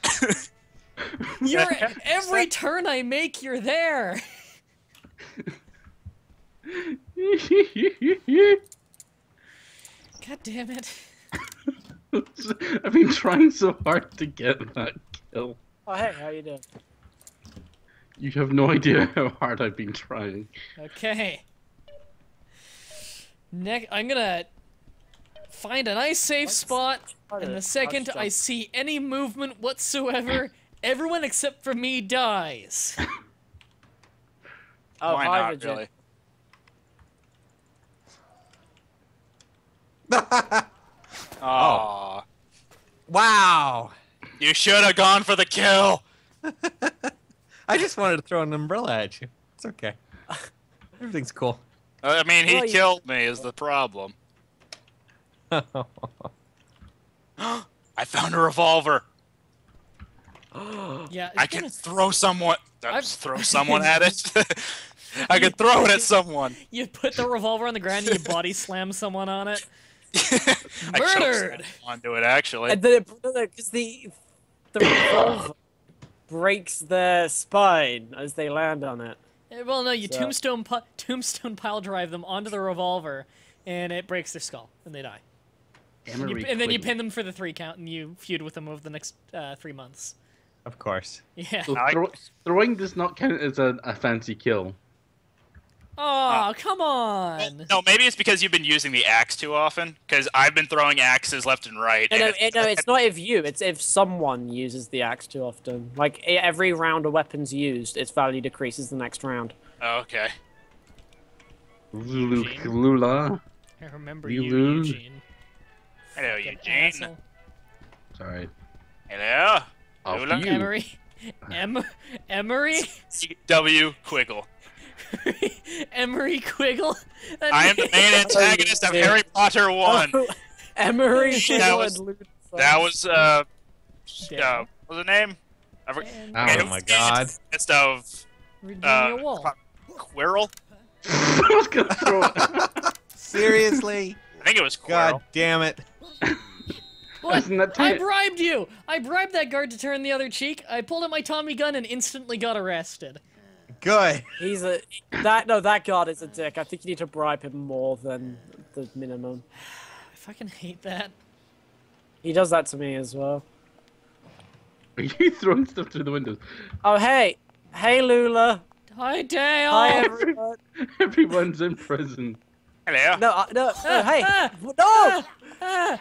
fuck! You're every turn I make, you're there. God damn it!
I've been trying so hard to get that kill.
Oh hey, how you doing?
You have no idea how hard I've been trying.
Okay. Next, I'm gonna find a nice safe spot, and the second I see any movement whatsoever, everyone except for me dies.
Oh,
Why
hi,
not,
Virgin.
really? Oh. Aw.
wow.
You should have gone for the kill.
I just wanted to throw an umbrella at you. It's okay. Everything's cool.
I mean, he
Well, you-
killed me is the problem. I found a revolver.
Yeah,
I can
gonna-
throw someone. uh,
I've-
Just throw someone at it. I could throw it at someone.
You put the revolver on the ground and you body slam someone on it.
I
Murdered!
Onto it actually.
And then it because the the revolver breaks their spine as they land on it.
Eh, Well, no, you
So-
tombstone pi- tombstone pile drive them onto the revolver, and it breaks their skull, and they die. And, you, and then you pin them for the three count, and you feud with them over the next uh, three months.
Of course.
Yeah.
So throw, throwing does not count as a, a fancy kill.
Oh, uh, come on!
No, maybe it's because you've been using the axe too often. Because I've been throwing axes left and right.
No, no,
and
it, no, it's not if you. It's if someone uses the axe too often. Like every round a weapon's used, its value decreases the next round.
Oh, Okay.
Lulu,
Eugene?
Lula.
I remember
You
you,
lose.
Eugene.
Hello,
Fucking
Eugene.
asshole.
Sorry.
Hello.
After
Lula?
you.
Emery. Em- Emery?
W. Quiggle.
Emery Quiggle?
I am the main antagonist of Harry Potter 1.
Oh, Emery,
That was-
and Luton.
That was, uh, uh what was the name? I forgot.
And
Oh
Okay,
my god.
Instead of,
Virginia
uh,
Woolf.
Quirrell?
I was gonna throw it.
Seriously?
I think it was Quirrell.
God damn it.
What?
Isn't that
I bribed you! I bribed that guard to turn the other cheek. I pulled out my Tommy gun and instantly got arrested.
Good.
He's a that no that guard is a dick. I think you need to bribe him more than the minimum.
I fucking hate that.
He does that to me as well.
Are you throwing stuff through the windows?
Oh hey, hey Lula.
Hi, Dale!
Hi everyone.
Everyone's in prison.
Hello.
No, uh, no, no, hey,
ah,
no.
Ah,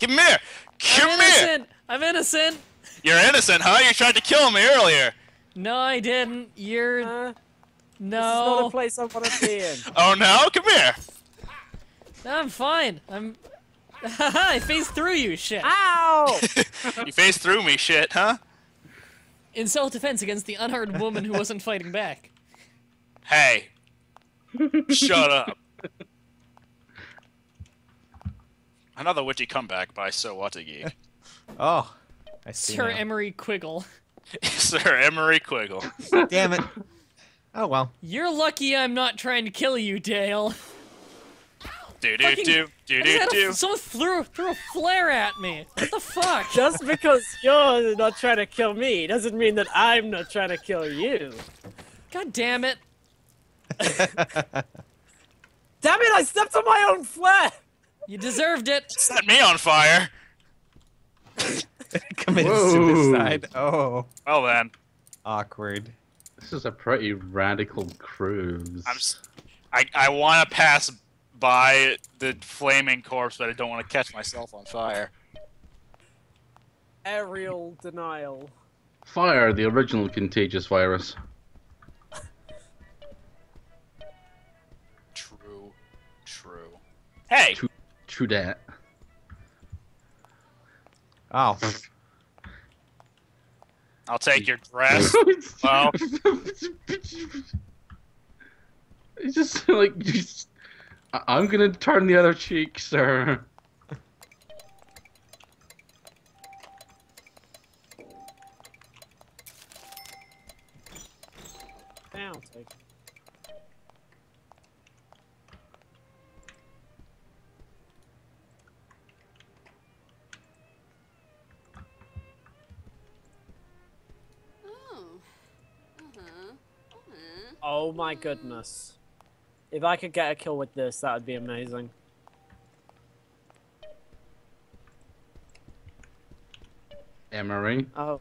Come here. Come
I'm
here.
innocent! I'm innocent!
You're innocent, huh? You tried to kill me earlier.
No, I didn't. You're.
Uh, This is not
No.
a place I want to be in.
Oh no, come here.
No, I'm fine. I'm. I phased through you, shit.
Ow!
You phased through me, shit, huh?
In self defense against the unarmed woman who wasn't fighting back.
Hey. Shut up. Another witchy comeback by So What a Geek.
Oh. I see.
Sir
now.
Emery Quiggle.
Sir Emery Quiggle.
Damn it. Oh well.
You're lucky I'm not trying to kill you, Dale.
Do do
Fucking-
do do do do.
Someone threw, threw a flare at me. What the fuck?
Just because you're not trying to kill me doesn't mean that I'm not trying to kill you.
God damn it.
Damn it! I stepped on my own flare.
You deserved it.
Set me on fire.
Committed
Whoa.
suicide. Oh.
Well then,
Awkward.
This is a pretty radical cruise.
I'm. s- I I want to pass by the flaming corpse, but I don't want to catch myself on fire.
Aerial denial.
Fire, the original contagious virus.
True. True. Hey.
True, true that.
Oh.
I'll take your dress. Well.
It's just like just, I'm gonna turn the other cheek, sir.
Yeah, I'll take it.
Oh. Uh-huh. Uh-huh.
Oh my goodness. If I could get a kill with this, that would be amazing.
Emery,
Oh,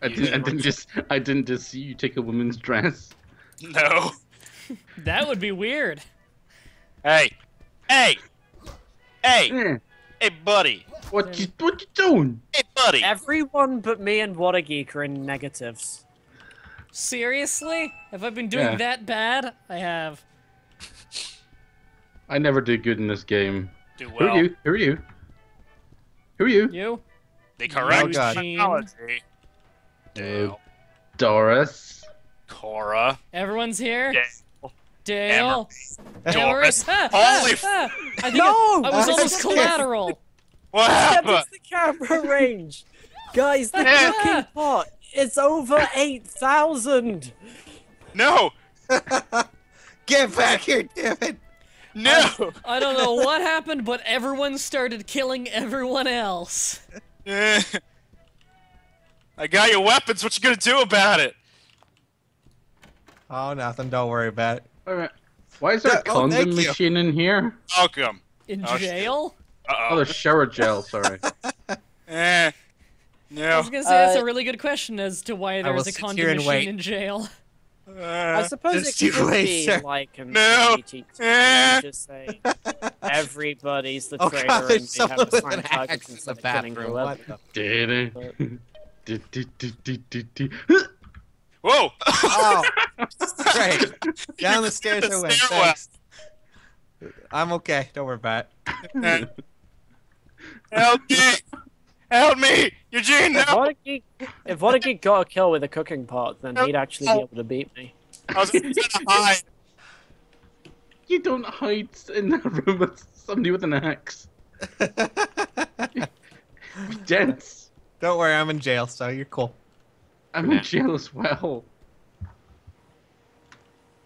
I didn't, I didn't just, I didn't just see you take a woman's dress.
No.
That would be weird.
Hey. Hey. Hey.
Eh,
Hey, buddy.
what you, what you doing?
Hey, buddy.
everyone but me and Whattageek are in negatives.
Seriously? Have I been doing
Yeah.
that bad? I have.
I never do good in this game.
Do
Who are you? Who are you? Who are you?
You?
The correct
God.
technology. Dale.
Doris.
Cora.
Everyone's here?
Dale.
Dale?
Doris.
Ah,
Holy
ah, ah. I think
No!
I, I was almost collateral.
What happened?
that's the camera range. Guys, the
Yeah.
cooking pot is over 8,000.
No.
Get back here, damn it!
No.
I don't know what happened, but everyone started killing everyone else.
I got your weapons. What you gonna do about it?
Oh, nothing. Don't worry about it.
Alright. Why is there
Yeah,
a
oh,
condom
thank you.
machine in here?
Welcome.
In
Oh,
jail?
Uh
Oh,
oh.
there's shower gel, sorry.
Eh.
I
No.
was gonna say that's
Uh,
a really good question as to why there
will
a
sit
condom machine
wait.
in jail.
I
Uh,
suppose
just
it could
wait,
be
sir.
like an
No.
LGBT just say everybody's the
Oh,
traitor
God,
and
there's
they have
someone
a
with
fine target
axe in
instead
the
of killing
bathroom.
whoever.
What the-
Did
But-
Did- did- did- did- did- did.
Whoa.
Oh, great. Down the stairs I went.
Stairwell.
Thanks. I'm okay. Don't worry about it.
Help me. Help me. Eugene,
If
no.
If Whattageek got a kill with a cooking pot, then he'd actually be able to beat me.
I was gonna hide.
You don't hide in that room with somebody with an axe. Be dense.
Don't worry, I'm in jail, so you're cool.
I'm in jail as well.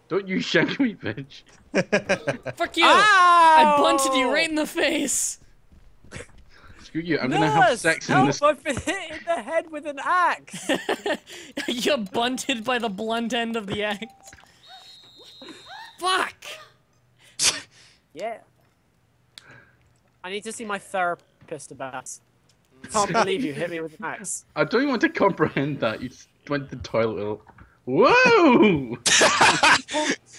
Don't you shank me, bitch.
Fuck you! I bunted you right in the face.
Screw you. I'm gonna have sex in
help,
this.
I've been hit in the head with an axe.
You're bunted by the blunt end of the axe. Fuck!
yeah. I need to see my therapist about. this. Can't believe you hit me with an axe.
I don't even want to comprehend that. You just went to the toilet. Whoa!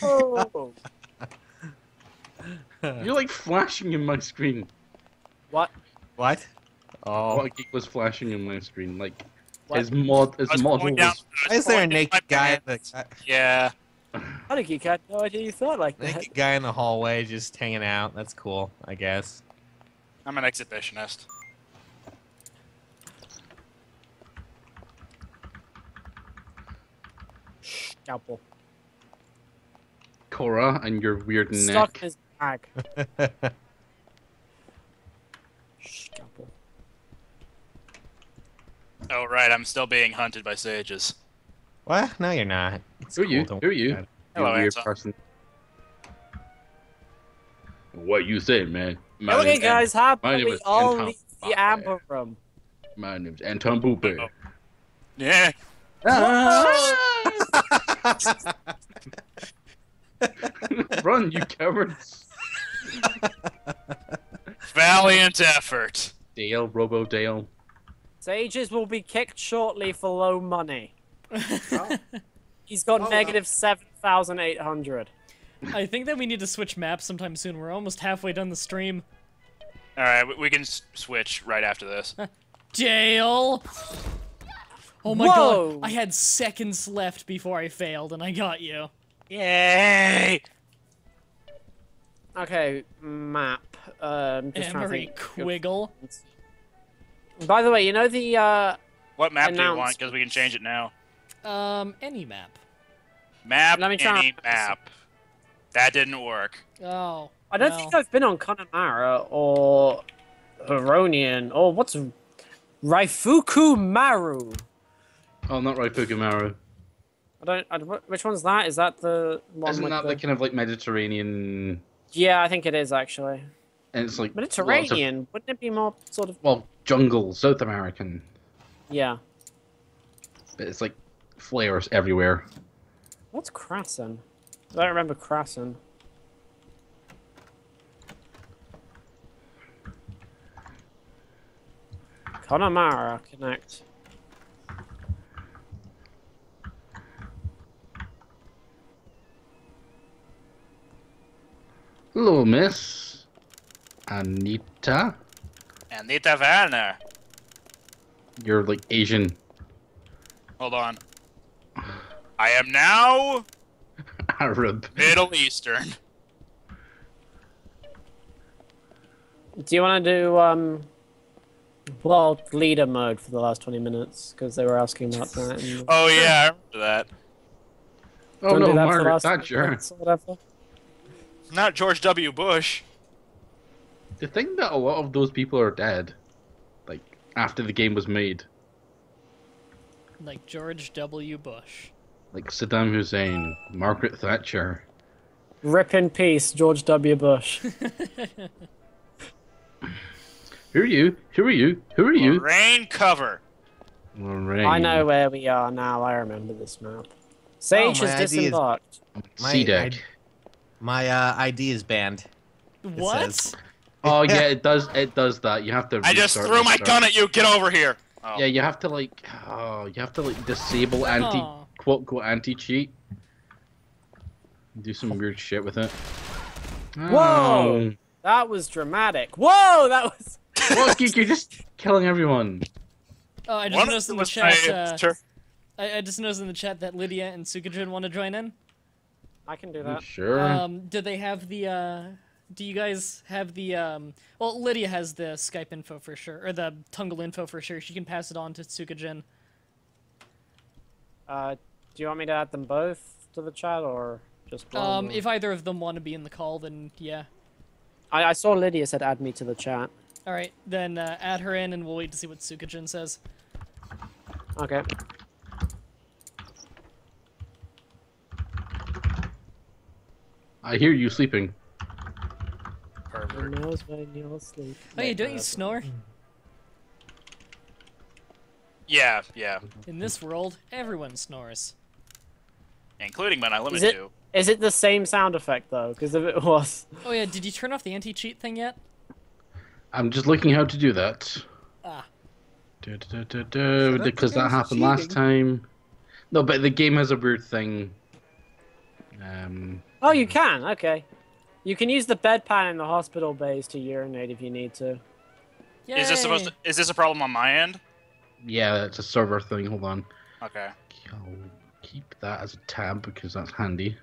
Oh.
You're like flashing in my screen.
What?
What? Oh.
What geek was flashing in my screen? Like
What?
his mod, his
I was
model
down.
was.
Why is there a
going
naked guy in
pants.
the
Yeah.
Whattageek had no idea you thought like that.
naked guy in the hallway just hanging out? That's cool, I guess.
I'm an exhibitionist.
Scalpel.
Cora and your weird
Stuck
neck.
in his bag. Scalpel.
Oh right, I'm still being hunted by sages.
what? No, you're not. It's
Who are
cool,
you? Who are you?
about it.
You
Hello,
weird person. What you say, man? My
Okay,
name's
guys,
An-
happy
my name
we
is
all
Anton
leave the
Butler.
amber room.
My name's Anton Booper.
Oh. Yeah. Ah!
Run, you cowards!
Valiant effort.
Dale, Robo Dale.
Sages will be kicked shortly for low money. He's got
Oh,
negative 7,800.
I think that we need to switch maps sometime soon. We're almost halfway done the stream.
All right, we- we can s- switch right after this.
Dale! Oh my
Whoa!
god, I had seconds left before I failed, and I got you.
Yay!
Okay, map. Um, just trying to
Emery. Quiggle.
By the way, you know the uh,
What map do you want? Because we can change it now.
Um, any map.
Map
Let me try
any
and-
map. That didn't work.
Oh.
I don't
no.
think I've been on Connemara or Heronian or what's Raifuku Maru.
Oh, not right, Maru.
I don't. I, which one's that? Is that the one
Isn't
with
that
the...
the kind of like Mediterranean?
Yeah, I think it is actually.
And it's like lots of-
Mediterranean. Wouldn't it be more sort of?
well, jungle, South American,
Yeah.
but it's like flares everywhere.
What's Krasen? I don't remember Krasen. Connemara connect.
Hello, Miss Anita.
Anita Werner.
You're like Asian.
Hold on. I am now
Arab.
Middle Eastern.
Do you want to do um, well leader mode for the last twenty minutes because they were asking about that. and-
Oh yeah, I remember that.
Oh
Do you
no,
do that
Margaret Thatcher.
minutes or whatever?
Not George W. Bush.
The thing that a lot of those people are dead, like after the game was made,
Like George W. Bush.
like Saddam Hussein, Margaret Thatcher.
Rip in peace, George W. Bush.
Who are you? Who are you? Who are you?
Rain cover.
Lorraine.
I know where we are now. I remember this map. Sage
my
has
ID is-
disembarked.
My,
C deck.
My uh, ID is banned.
What?
Says-
Oh yeah, it does. It does that. You have to.
I just threw my gun at you. Get over here. Oh.
Yeah, you have to like. Oh, you have to like disable anti
Aw.
quote quote anti cheat. Do some weird shit with it.
Whoa! That was dramatic. Whoa, that was.
What? You- You're just killing everyone.
Oh, I just
One
noticed in the chat. Uh,
tur-
I, I just noticed in the chat that Lydia and Tsuukgin want to join in.
I can do that.
Sure.
Um, do they have the? Uh, do you guys have the? Um, well, Lydia has the Skype info for sure, or the Tunngle info for sure. She can pass it on to Tsuukgin.
Uh, do you want me to add them both to the chat or just one?
Um, if either of them want to be in the call, then yeah.
I, I saw Lydia said add me to the chat.
All right, then uh, add her in, and we'll wait to see what Tsuukgin says.
Okay.
I hear you sleeping.
Who
Pervert.
knows when you'll sleep?
Oh, yeah, don't you snore?
Yeah, yeah.
In this world, everyone snores.
Including when I limit
Is it-
you.
Is it the same sound effect though? Because if it was,
Oh yeah, did you turn off the anti-cheat thing yet?
I'm just looking how to do that.
Ah.
Du- du- du- du,
that's
because that
against
happened last time. No, but the game has a weird thing. Um,
oh, you can. Okay, you can use the bedpan in the hospital bays to urinate if you need to.
Is this supposed to, is this a problem on my end?
yeah, it's a server thing. Hold on.
Okay.
I'll keep that as a tab because that's handy.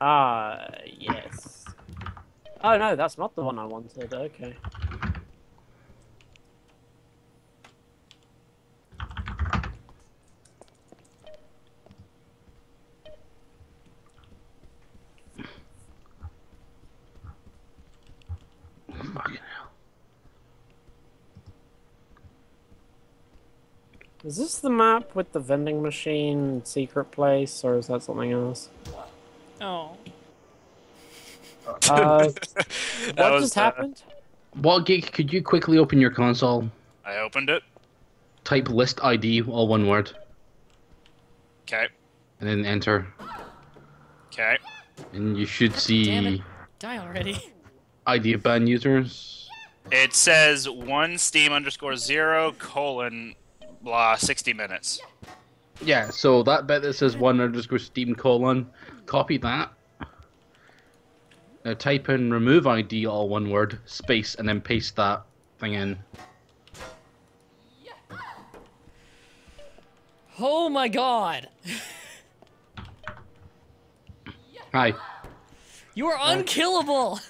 Ah, yes. Oh no, that's not the one I wanted. Okay. Is this the map with the vending machine secret place, or is that something else?
Oh.
Uh, what just
uh,
happened?
geek? could you quickly open your console?
I opened it.
Type list ID, all one word,
Okay.
and then enter.
Okay.
And you should
Damn
see
it. Die already.
ID of ban users.
It says one Steam underscore zero colon blah sixty minutes.
Yeah, so that bit that says one underscore Steam colon, copy that. Now type in remove ID, all one word, space, and then paste that thing in.
Oh my god.
Hi.
You are unkillable.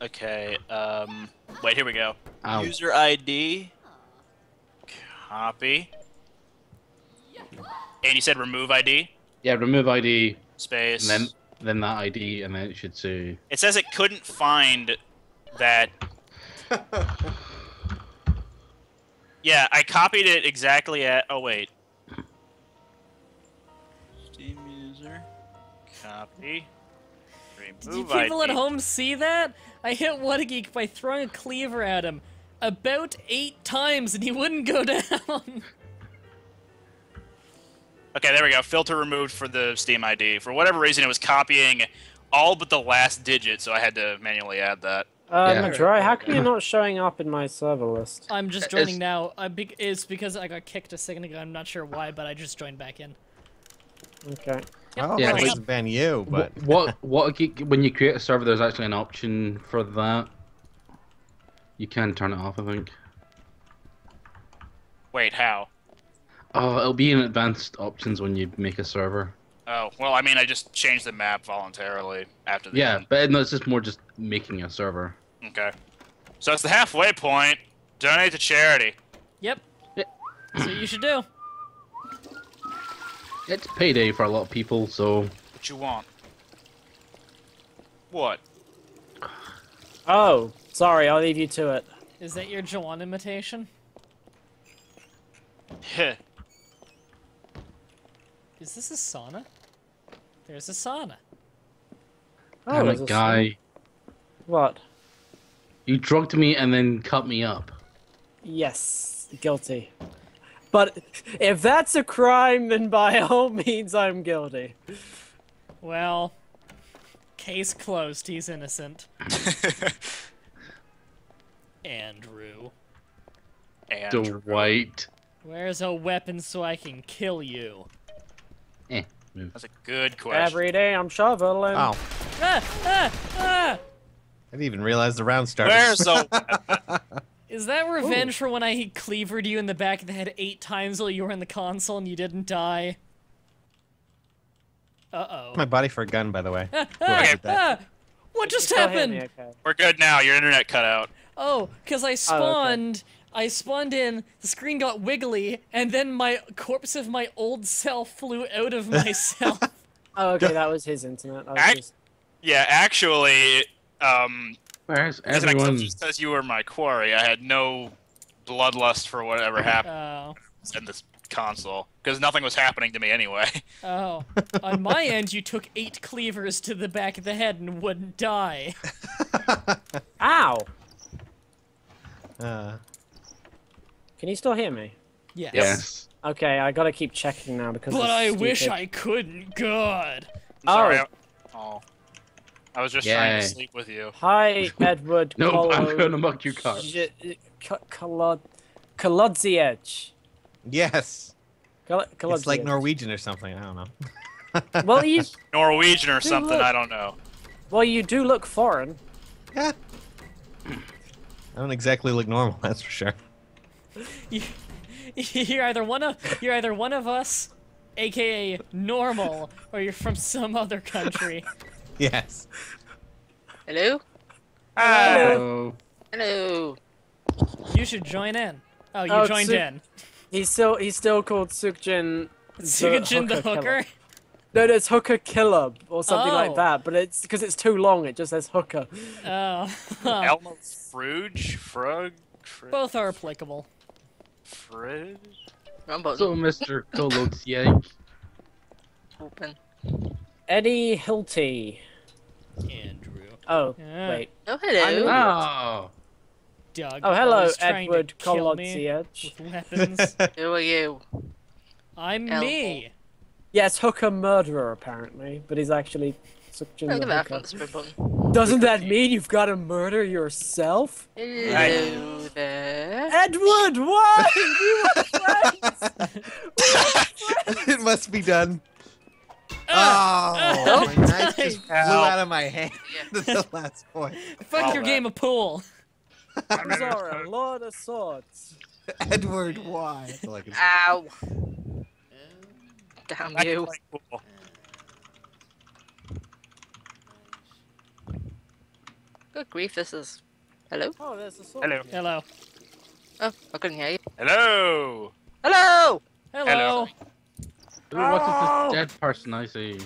Okay. Um. Wait. Here we go.
Ow.
User ID. Copy. And you said remove ID
Yeah, remove ID,
space.
and then then that ID, and then it should say.
It says it couldn't find that. yeah, I copied it exactly at. Oh wait. Steam user. Copy.
Did you people
ID.
at home see that? I hit Whattageek by throwing a cleaver at him about eight times and he wouldn't go down.
Okay, there we go. Filter removed for the Steam ID. For whatever reason, it was copying all but the last digit, so I had to manually add that.
Uh,
Yeah.
Madroy, how come you're not showing up in my server list?
I'm just
It's-
joining now. I be- it's because I got kicked a second ago. I'm not sure why, but I just joined back in.
Okay.
Oh,
Yeah,
it
wait.
hasn't been you, but
What, what what when you create a server, there's actually an option for that. You can turn it off, I think.
Wait, how?
Oh, it'll be in advanced options when you make a server.
Oh, well, I mean, I just changed the map voluntarily after the
Yeah,
end.
but no, it's just more just making a server.
Okay. So it's the halfway point. Donate to charity.
Yep.
Yeah.
what you should do.
It's payday for a lot of people, so
What you want? What?
Oh, sorry, I'll leave you to it.
Is that your Joanne imitation?
Heh.
Is this a sauna? There's a sauna.
Oh,
I'm a
there's a
guy.
What?
You drugged me and then cut me up.
Yes, guilty. But if that's a crime, then by all means, I'm guilty.
Well, case closed. He's innocent. Andrew,
and
Dwight.
where's a weapon so I can kill you?
Eh. Move.
that's a good question.
Every day I'm shoveling.
oh,
Ah! Ah! Ah!
I didn't even realize the round started.
Where's the
Is that revenge for when I cleavered you in the back of the head eight times while you were in the console and you didn't die? Uh-oh.
my
oh.
body for a gun, by the way.
Ah, ah, ah! What just happened?
me, okay.
We're good now. Your internet cut out.
Oh, because I spawned. I spawned in, the screen got wiggly, and then my corpse of my old self flew out of myself.
Oh, okay, that was his internet. Was
Ac-
just...
Yeah, actually, um,
Where's
Because I
everyone?
just because you were my quarry, I had no bloodlust for whatever happened
Oh.
in this console because nothing was happening to me anyway.
Oh. On my end, you took eight cleavers to the back of the head and wouldn't die.
Ow!
Uh,
Can you still hear me?
Yes.
Yes.
Okay, I gotta keep checking now because.
But
it's
I wish. I couldn't. God.
I'm sorry.
Oh.
I, oh. I was just trying to sleep with you.
Hi, Edward.
No, I'm gonna muck you, car.
J- K- Kolod- Kolodziej.
yes.
Kol-
It's like Norwegian or something. I don't know.
Well, you
Norwegian or something,
look.
I don't know.
well you do look foreign.
Yeah. I don't exactly look normal, that's for sure.
You, you're either one of you're either one of us, aka normal, or you're from some other country.
Yes.
Hello?
Oh.
Hello?
You should join in. Oh, you
Oh,
joined
so-
in.
He's still he's still called Tsuukgin.
Tsuukgin the hooker.
Killer. No, there's Hooker Killer or something
Oh.
like that, but it's because it's too long. It just says Hooker.
Oh.
Elmo Fruge? Frug? Fr-
Both are applicable.
Fridge?
Wrong button.
So, Mr. Kolodziej.
Open.
Eddie Hilty.
Andrew.
Oh
Yeah.
wait.
Oh,
I
hello.
Oh.
Doug.
Oh hello,
always trying to
Edward
kill me
Kolodziej.
with weapons.
Who are you?
I'm
Elmo.
me.
Yes, Hooker murderer apparently, but he's actually Tsuukgin
Look
the
at that
Hooker.
from the sprint button.
Doesn't that mean you've got to murder yourself?
Hello there.
Edward, why? we were friends.
it must be done.
Ah!
Oh, my knife just flew
Ow.
out of my hand at the last point.
Fuck
Wow,
your
that-
game of pool.
Zora, Lord of Swords.
Edward, why? That's all I can say.
Ow. Damn
I
you.
like.
Good grief, this is. Hello?
Oh, there's a sword.
Hello.
Hello.
Oh, I couldn't hear you.
Hello.
Hello!
Hello.
Ooh, what is this dead person I see?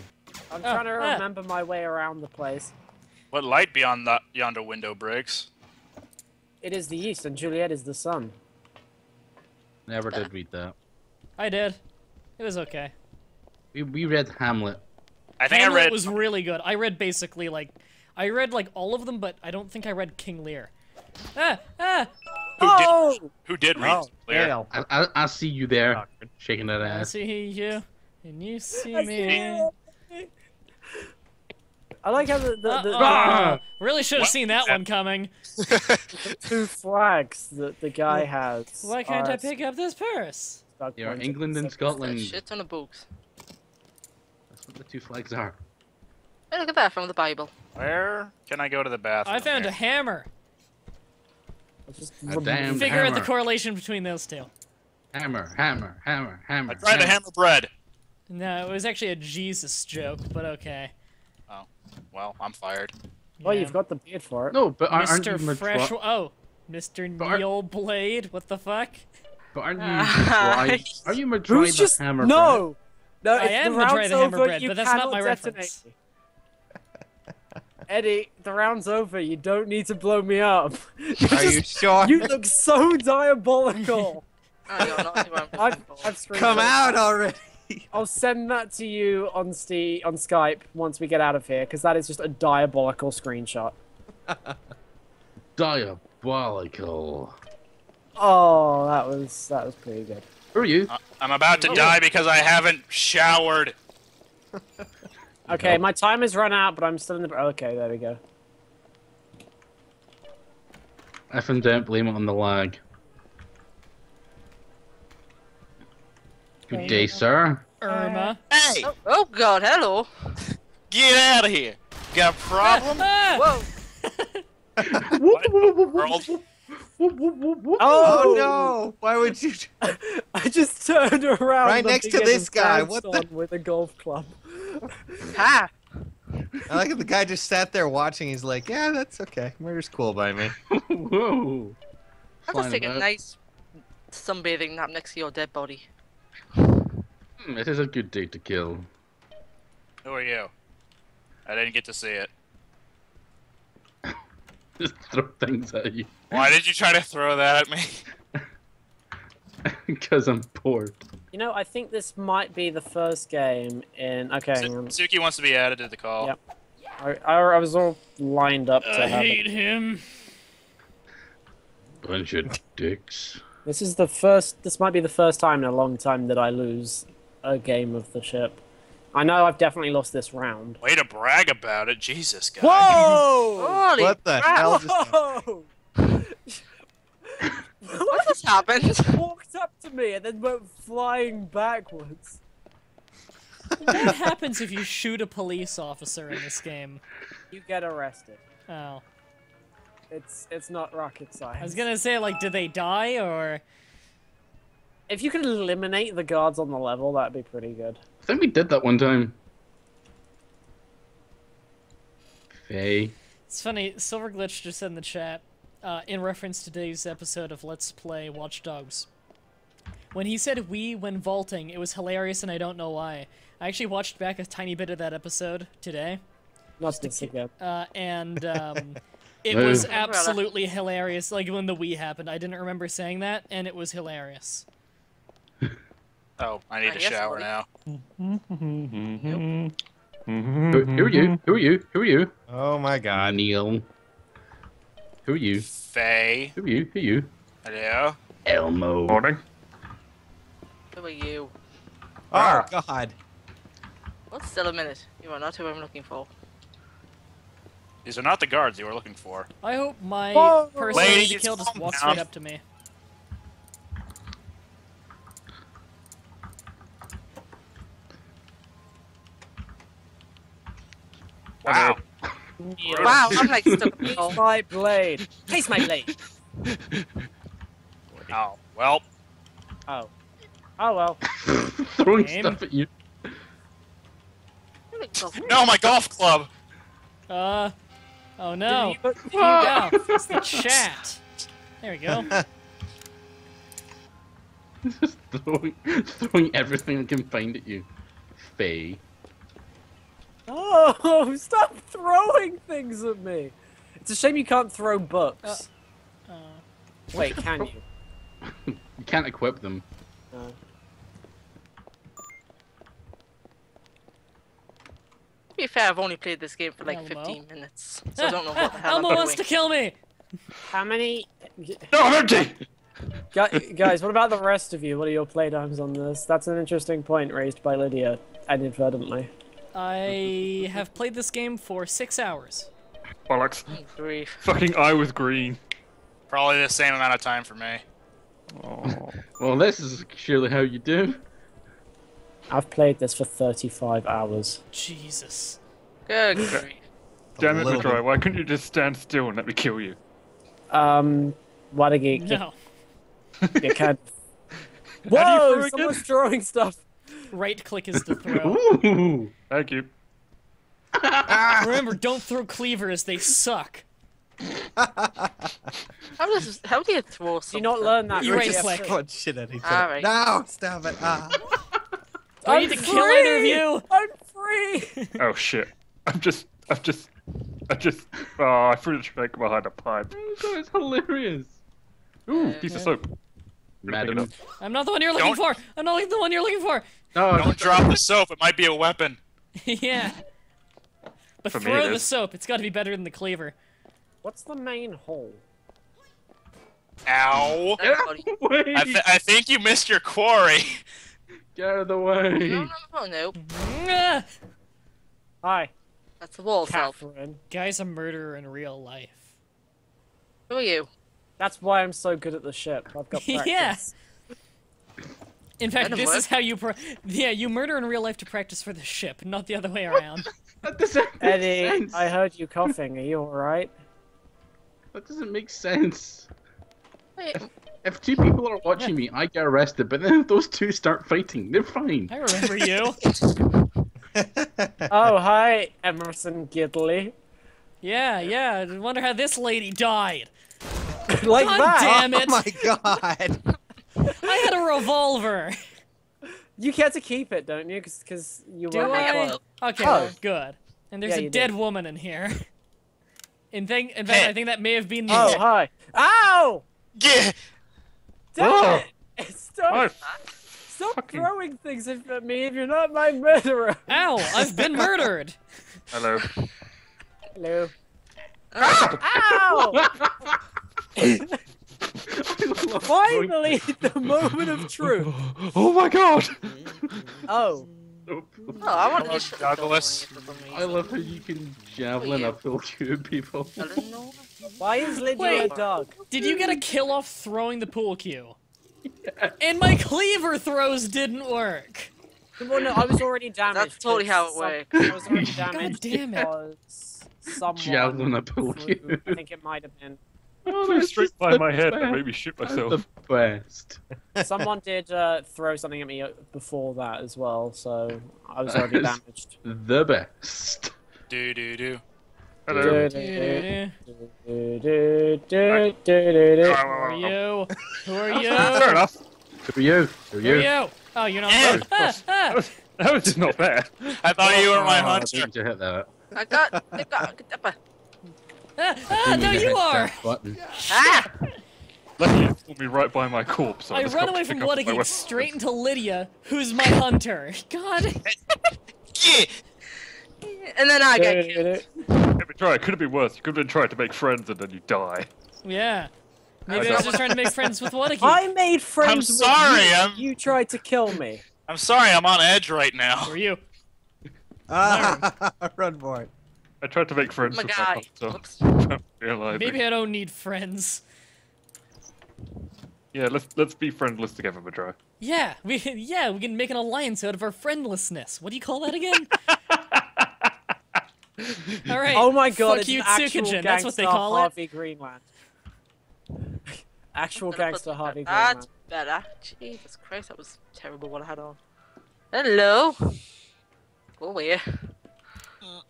I'm
Oh,
trying to
ah.
remember my way around the place.
What light beyond that yonder window breaks?
It is the east, and Juliet is the sun.
Never did read that.
I did. It was okay.
We, we read Hamlet.
I think
Hamlet
I read.
was really good. I read basically like, I read like all of them, but I don't think I read King Lear. Ah, ah.
Who
oh!
did? Who did read?
Oh,
Lear?
Dale.
I, I, I see you there, shaking that
I
ass.
see you, and you see
I
me.
see I like how the, the, the,
Uh-oh. Really should have seen that one coming.
the two flags that the guy has.
Why can't I pick up this purse?
stuck
Yeah,
pointing
England and Scotland.
Shit ton of books.
That's what the two flags are.
Hey, look at that from the Bible.
Where can I go to the bathroom?
I found a hammer.
It's just
A damn
Figure out the correlation between those two.
Hammer, hammer, hammer, hammer.
I tried to hammer bread.
No, it was actually a Jesus joke, but okay.
Oh, well, I'm fired.
Well,
Yeah.
you've got the beard for it.
No, but aren't, oh, aren't you
Mr. Fresh. Oh, Mr.
But
Neil Blade. What the fuck?
But aren't you dry? Are you mature?
Who's just
hammer?
no? No,
I
if
am
the
the
round's
Dry the Hammer
over,
Bread, but that's not my
detonate
reference.
Eddie, the round's over. You don't need to blow me up. You
Are you
just-
sure?
You look so diabolical.
Oh, you're not who I'm
I've. I've
Come
it.
out already.
I'll send that to you on Ste on Skype once we get out of here, because that is just a diabolical screenshot.
Diabolical.
Oh, that was that was pretty good.
Who are you?
I- I'm about to oh. die because I haven't showered.
Okay, my time has run out, but I'm still in the. Okay, there we go.
F and don't blame it on the lag. Good day, sir.
Irma.
Hey,
Oh, oh god, hello!
get out of here. Got a problem?
Whoa!
World?
Oh no! Why would you?
I just turned around.
Right next to this guy, what the-
grandson With a golf club.
Ha!
I like how the guy just sat there watching. He's like, "Yeah, that's okay. Murder's cool by me."
Whoa.
I'll just take a
about.
nice sunbathing nap next to your dead body.
Hmm, It is a good day to kill.
Who are you? I didn't get to see it.
Just throw things at you.
Why did you try to throw that at me?
Because I'm bored.
You know, I think this might be the first game in. Okay, hang on.
Um, Suki wants to be added to the call.
Yep. I, I, I was all lined up to
I
have
hate
it.
him.
Bunch of dicks.
This is the first. This might be the first time in a long time that I lose a game of the ship. I know I've definitely lost this round.
Way to brag about it, Jesus, guy.
Whoa!
What the
crap!
hell? Just...
Whoa!
What just happened?
Walked up to me and then went flying backwards.
What happens if you shoot a police officer in this game?
You get arrested.
Oh,
It's it's not rocket science.
I was gonna say like, do they die or?
If you could eliminate the guards on the level, that'd be pretty good.
I think we did that one time. Faye.
It's funny. Silver Glitch just said in the chat, uh, in reference to today's episode of Let's Play Watch Dogs. When he said "we" when vaulting, it was hilarious, and I don't know why. I actually watched back a tiny bit of that episode today,
Not
to
this
keep-
again.
uh, and um, it
No.
was absolutely hilarious. Like when the "we" happened, I didn't remember saying that, and it was hilarious.
Oh, I need
Uh,
to shower
buddy.
now.
Who, who are you? Who are you? Who are you?
Oh my God.
Neil. Who are you?
Faye.
Who are you? Who are you?
Hello.
Elmo. Morning.
Who are you? Ah.
Oh God.
Well, still a minute. You are not who I'm looking for.
These are not the guards you were looking for.
I hope my
Whoa!
person I need to kill just walks
down.
straight up to me.
Wow.
Wow, I'm like stuck in.
My blade. Taste my blade.
Oh, well.
Oh. Oh well.
Throwing
Game.
stuff at you.
No, my golf club.
Uh, oh no.
Did you- did you-
No, it's the chat. There we go.
Just throwing, throwing everything I can find at you. Faye.
Oh, stop throwing things at me. It's a shame you can't throw books.
Uh,
Wait, can you?
You can't equip them.
No.
To be fair, I've only played this game for like
Elmo?
15 minutes, so I don't know what the hell
Elmo
I'm
wants
doing.
to kill me.
How many?
No, I'm empty!
Gu- Guys, what about the rest of you? What are your playtimes on this? That's an interesting point raised by Lydia, inadvertently.
I have played this game for six hours.
Bollocks.
Grief.
Fucking eye with green.
Probably the same amount of time for me.
Oh.
Well, this is surely how you do.
I've played this for 35 hours.
Jesus.
Good grief.
Damn it,
little
Madry,
bit.
why couldn't you just stand still and let me kill you?
Um, Whattageek.
No.
You can.
How do you
Whoa! Someone's drawing stuff.
Right click is to throw.
Ooh!
Thank you.
Remember, don't throw cleavers, they suck.
How does how do you throw
Do you not learn that?
You
Ricky?
right click.
Throwing shit at each
All
other.
right.
No, stop it. Ah.
Do I need to kill either of you?
I'm free!
Oh shit. I'm just. I'm just. I just. Oh, I threw the snake behind a pipe.
That is hilarious.
Ooh, piece of soap.
Madam.
I'm not the one you're looking
Don't-
for. I'm not the one you're looking for.
No,
Don't drop the soap. It might be a weapon.
yeah. But
For
throw
it
the
is.
soap. It's got to be better than the cleaver.
What's the main hole?
Ow.
Get
Everybody.
of!
I, th- I think you missed your quarry.
Get out of the way!
no, no, no.
Ah!
Hi,
That's the wall self.
Catherine.
Guy's a murderer in real life.
Who are you?
That's why I'm so good at the ship. I've got practice.
Yeah. In fact, this
work.
is how you. Pra- yeah, you murder in real life to practice for the ship, not the other way around.
That doesn't make
Eddie,
sense.
I heard you coughing. Are you alright?
That doesn't make sense.
Wait,
If two people are watching me, I get arrested, but then if those two start fighting, they're fine.
I remember you.
Oh, hi, Emerson Gidley.
Yeah, yeah. I wonder how this lady died.
like
God
that.
damn
Oh
it!
my god.
I had a revolver.
You get to keep it, don't you? Because you
Do
were
I?
well.
Okay,
Oh.
good. And there's
Yeah,
a dead
did.
woman in here. In, think, in fact, I think that may have been the.
Oh, hi. Ow!
Yeah.
Damn
Oh.
it! Stop,
I
stop
fucking-
throwing things at me if you're not my murderer.
Ow! I've been murdered.
Hello.
Hello. Ah! Ow! Finally, the moment of truth.
Oh my god!
Oh,
Oh, I wanted
Hello,
to shut
Douglas.
the door for some
I love how you can javelin oh,
you?
uphill cube people.
I don't know.
why is Lydia a dog?
Did you get a kill off throwing the pool cue? And my cleaver throws didn't work.
Well, no, I was already damaged.
That's totally how it
Some-
works.
I was already damaged
damn it.
because someone.
Javelin uphill
threw-
cube.
I think it might have been.
Oh,
Flew straight by
the
my head and
best.
made me shit
That's
myself.
the best.
Someone did uh, throw something at me uh, before that as well, so I was already damaged.
The best.
Do do do.
Hello.
Who
Who
are you? Who are you?
Fair enough.
Who are you? Who are
Who are
you?
you? Oh, you're not.
Yeah.
That was, that was just not bad.
I thought you were my
Oh, I
hunter.
didn't hit that.
I got. I got.
Ah, no, you are.
that Button.
Ah!
Luckily, it pulled me right by my corpse. so
I run away from
pick up my
Woodigate straight into Lydia, who's my hunter. God.
Yeah.
And then I get killed.
Yeah, but try. It could have been worse. You could have been trying to make friends and then you die.
Yeah. Maybe
Okay.
I was just trying to make friends with Woodigate.
I made friends with
sorry,
you.
I'm-
You tried to kill me.
I'm sorry. I'm on edge right now.
Who are you?
Ah, run for it.
I tried to make friends
my
with
guy.
my hunter.
Whoops.
without realizing.
Maybe I don't need friends.
Yeah, let's let's be friendless together, Madra.
Yeah, we yeah we can make an alliance out of our friendlessness. What do you call that again? All right.
Oh my god,
Fuck
it's
you,
an actual
Tsuukgin.
gangster
That's what they call
Harvey Greenland. Actual
Gonna
gangster
that-
Harvey
That's
Greenland.
better. Jesus Christ, that was terrible what I had on. Hello. Oh, Go away.
Uh,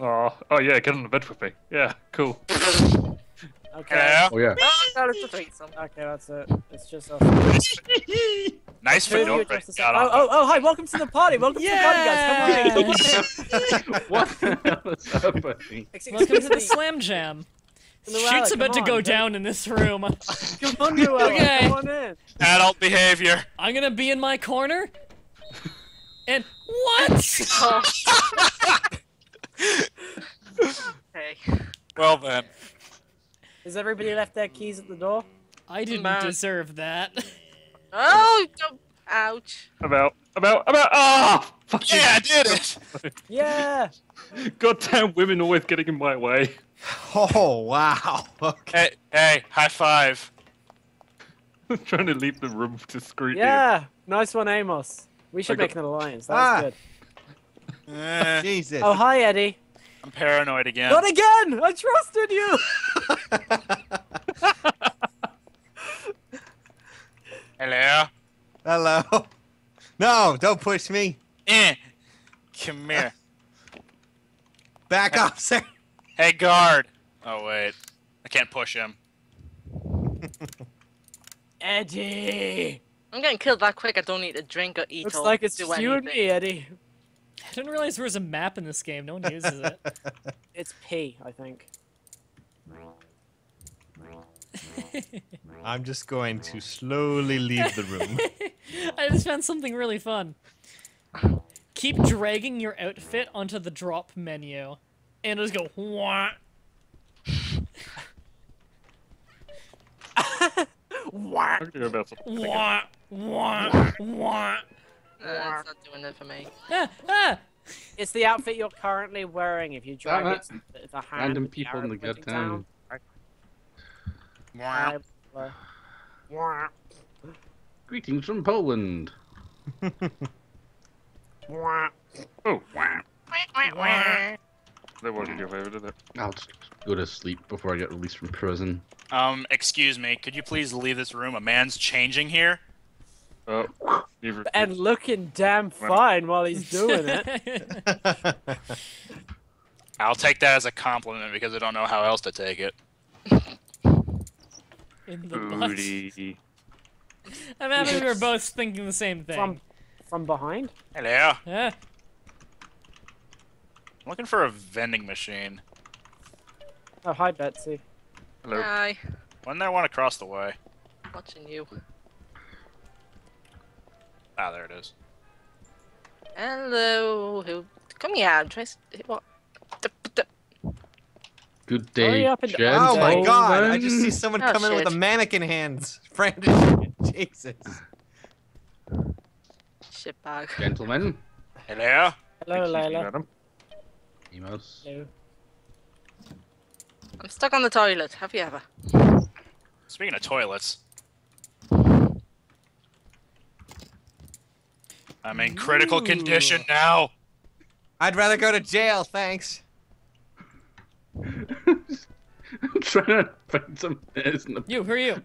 Oh, oh yeah, get on the bed with me. Yeah, cool.
Okay.
Hello.
Oh yeah.
Oh, no, it's a threesome.
Okay, that's it. It's just us.
Nice
Two of you
vanilla.
just the same-
Got
Oh, oh, oh, hi, welcome to the party. Welcome to the party, guys. Come on in.
what the hell is happening?
Welcome to the slam jam.
Luella,
Shit's
come
about to go
don't-
down in this room.
Come on, Luella,
Okay.
Come on in.
Adult behavior.
I'm gonna be in my corner. And what?
Oh. okay.
Well then.
Has everybody left their keys at the door?
I didn't
Man.
deserve that.
Oh, don't. Ouch.
I'm out. I'm out. I'm out. Ah! Fucking
Yeah, I did it.
Yeah.
goddamn women always getting in my way.
Oh wow. Okay.
Hey, hey, high five.
I'm trying to leave the room discreetly.
Yeah. Nice one, Amos. We should
I
make
got-
an alliance. That
Ah.
was good.
Eh,
Jesus.
Oh, hi, Eddie.
I'm paranoid again.
Not again! I trusted you!
Hello.
Hello. No, don't push me.
Eh. Come here.
Back off, sir.
Hey, guard. Oh wait, I can't push him.
Eddie!
I'm getting killed that quick. I don't need to drink or eat
Looks
or
like it's
do
just you and
anything.
me, Eddie.
I didn't realize there was a map in this game. No one uses it.
It's P, I think.
I'm just going to slowly leave the room.
I just found something really fun. Keep dragging your outfit onto the drop menu, and just go wah.
Whack!
I'm talking.
Wah, wah, wah.
Uh, it's not doing it for me.
Ah, ah.
It's the outfit you're currently wearing. If you drag
Damn
it, it's a hand.
Random people in the
pointing
goddamn.
down. Uh,
Greetings from Poland.
Oh,
Wow.
that wasn't your favorite, is it?
I'll just go to sleep before I get released from prison.
Um, excuse me. Could you please leave this room? A man's changing here.
Oh.
And looking damn fine while he's doing it.
I'll take that as a compliment because I don't know how else to take it.
In the butt.
Booty.
I'm happy we were both thinking the same thing.
From from behind?
Hello.
Yeah.
I'm looking for a vending machine.
Oh, hi, Betsy.
Hello.
Hi.
Wasn't there one across the way?
Watching you.
Ah, there it is.
Hello. Who? Come here. Try. s- What? D- d-
Good day,
up and-
gentlemen.
Oh my god, I just see someone
Oh,
coming with a mannequin hands. Brandon, Jesus.
Shitbag.
Gentlemen.
Hello.
Hello, Layla.
Madam.
Emos.
Hello.
I'm stuck on the toilet. Have you ever?
Speaking of toilets. I'm in critical condition now.
I'd rather go to jail, thanks.
I'm trying to find some is in the
You, who are you?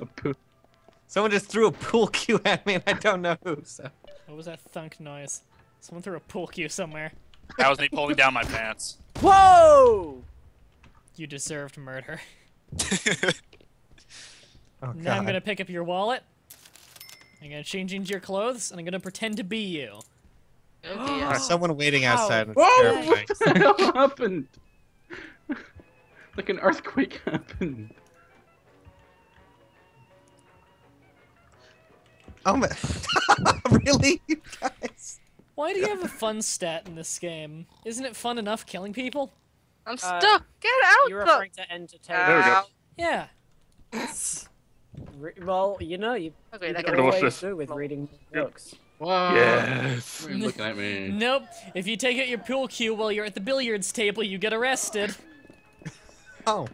Someone just threw a pool cue at me and I don't know who, so.
What was that thunk noise? Someone threw a pool cue somewhere.
That was me pulling down my pants.
Whoa!
You deserved murder.
Oh,
Now I'm gonna pick up your wallet. I'm gonna change into your clothes, and I'm gonna pretend to be you.
Oh dear.
There's someone waiting outside. and it's
Whoa!
terrifying.
What the hell happened? like an earthquake happened.
Oh my. really? You guys?
Why do you have a fun stat in this game? Isn't it fun enough killing people?
I'm
Uh,
stuck. Get out.
You're
the-
referring to entertain.
There we go.
Yeah.
Re- Well, you know, you,
Okay,
you can
Gonna watch
always
this.
do with reading books.
Wow.
Yes.
What are you looking at me?
Nope. If you take out your pool cue while you're at the billiards table, you get arrested.
Oh.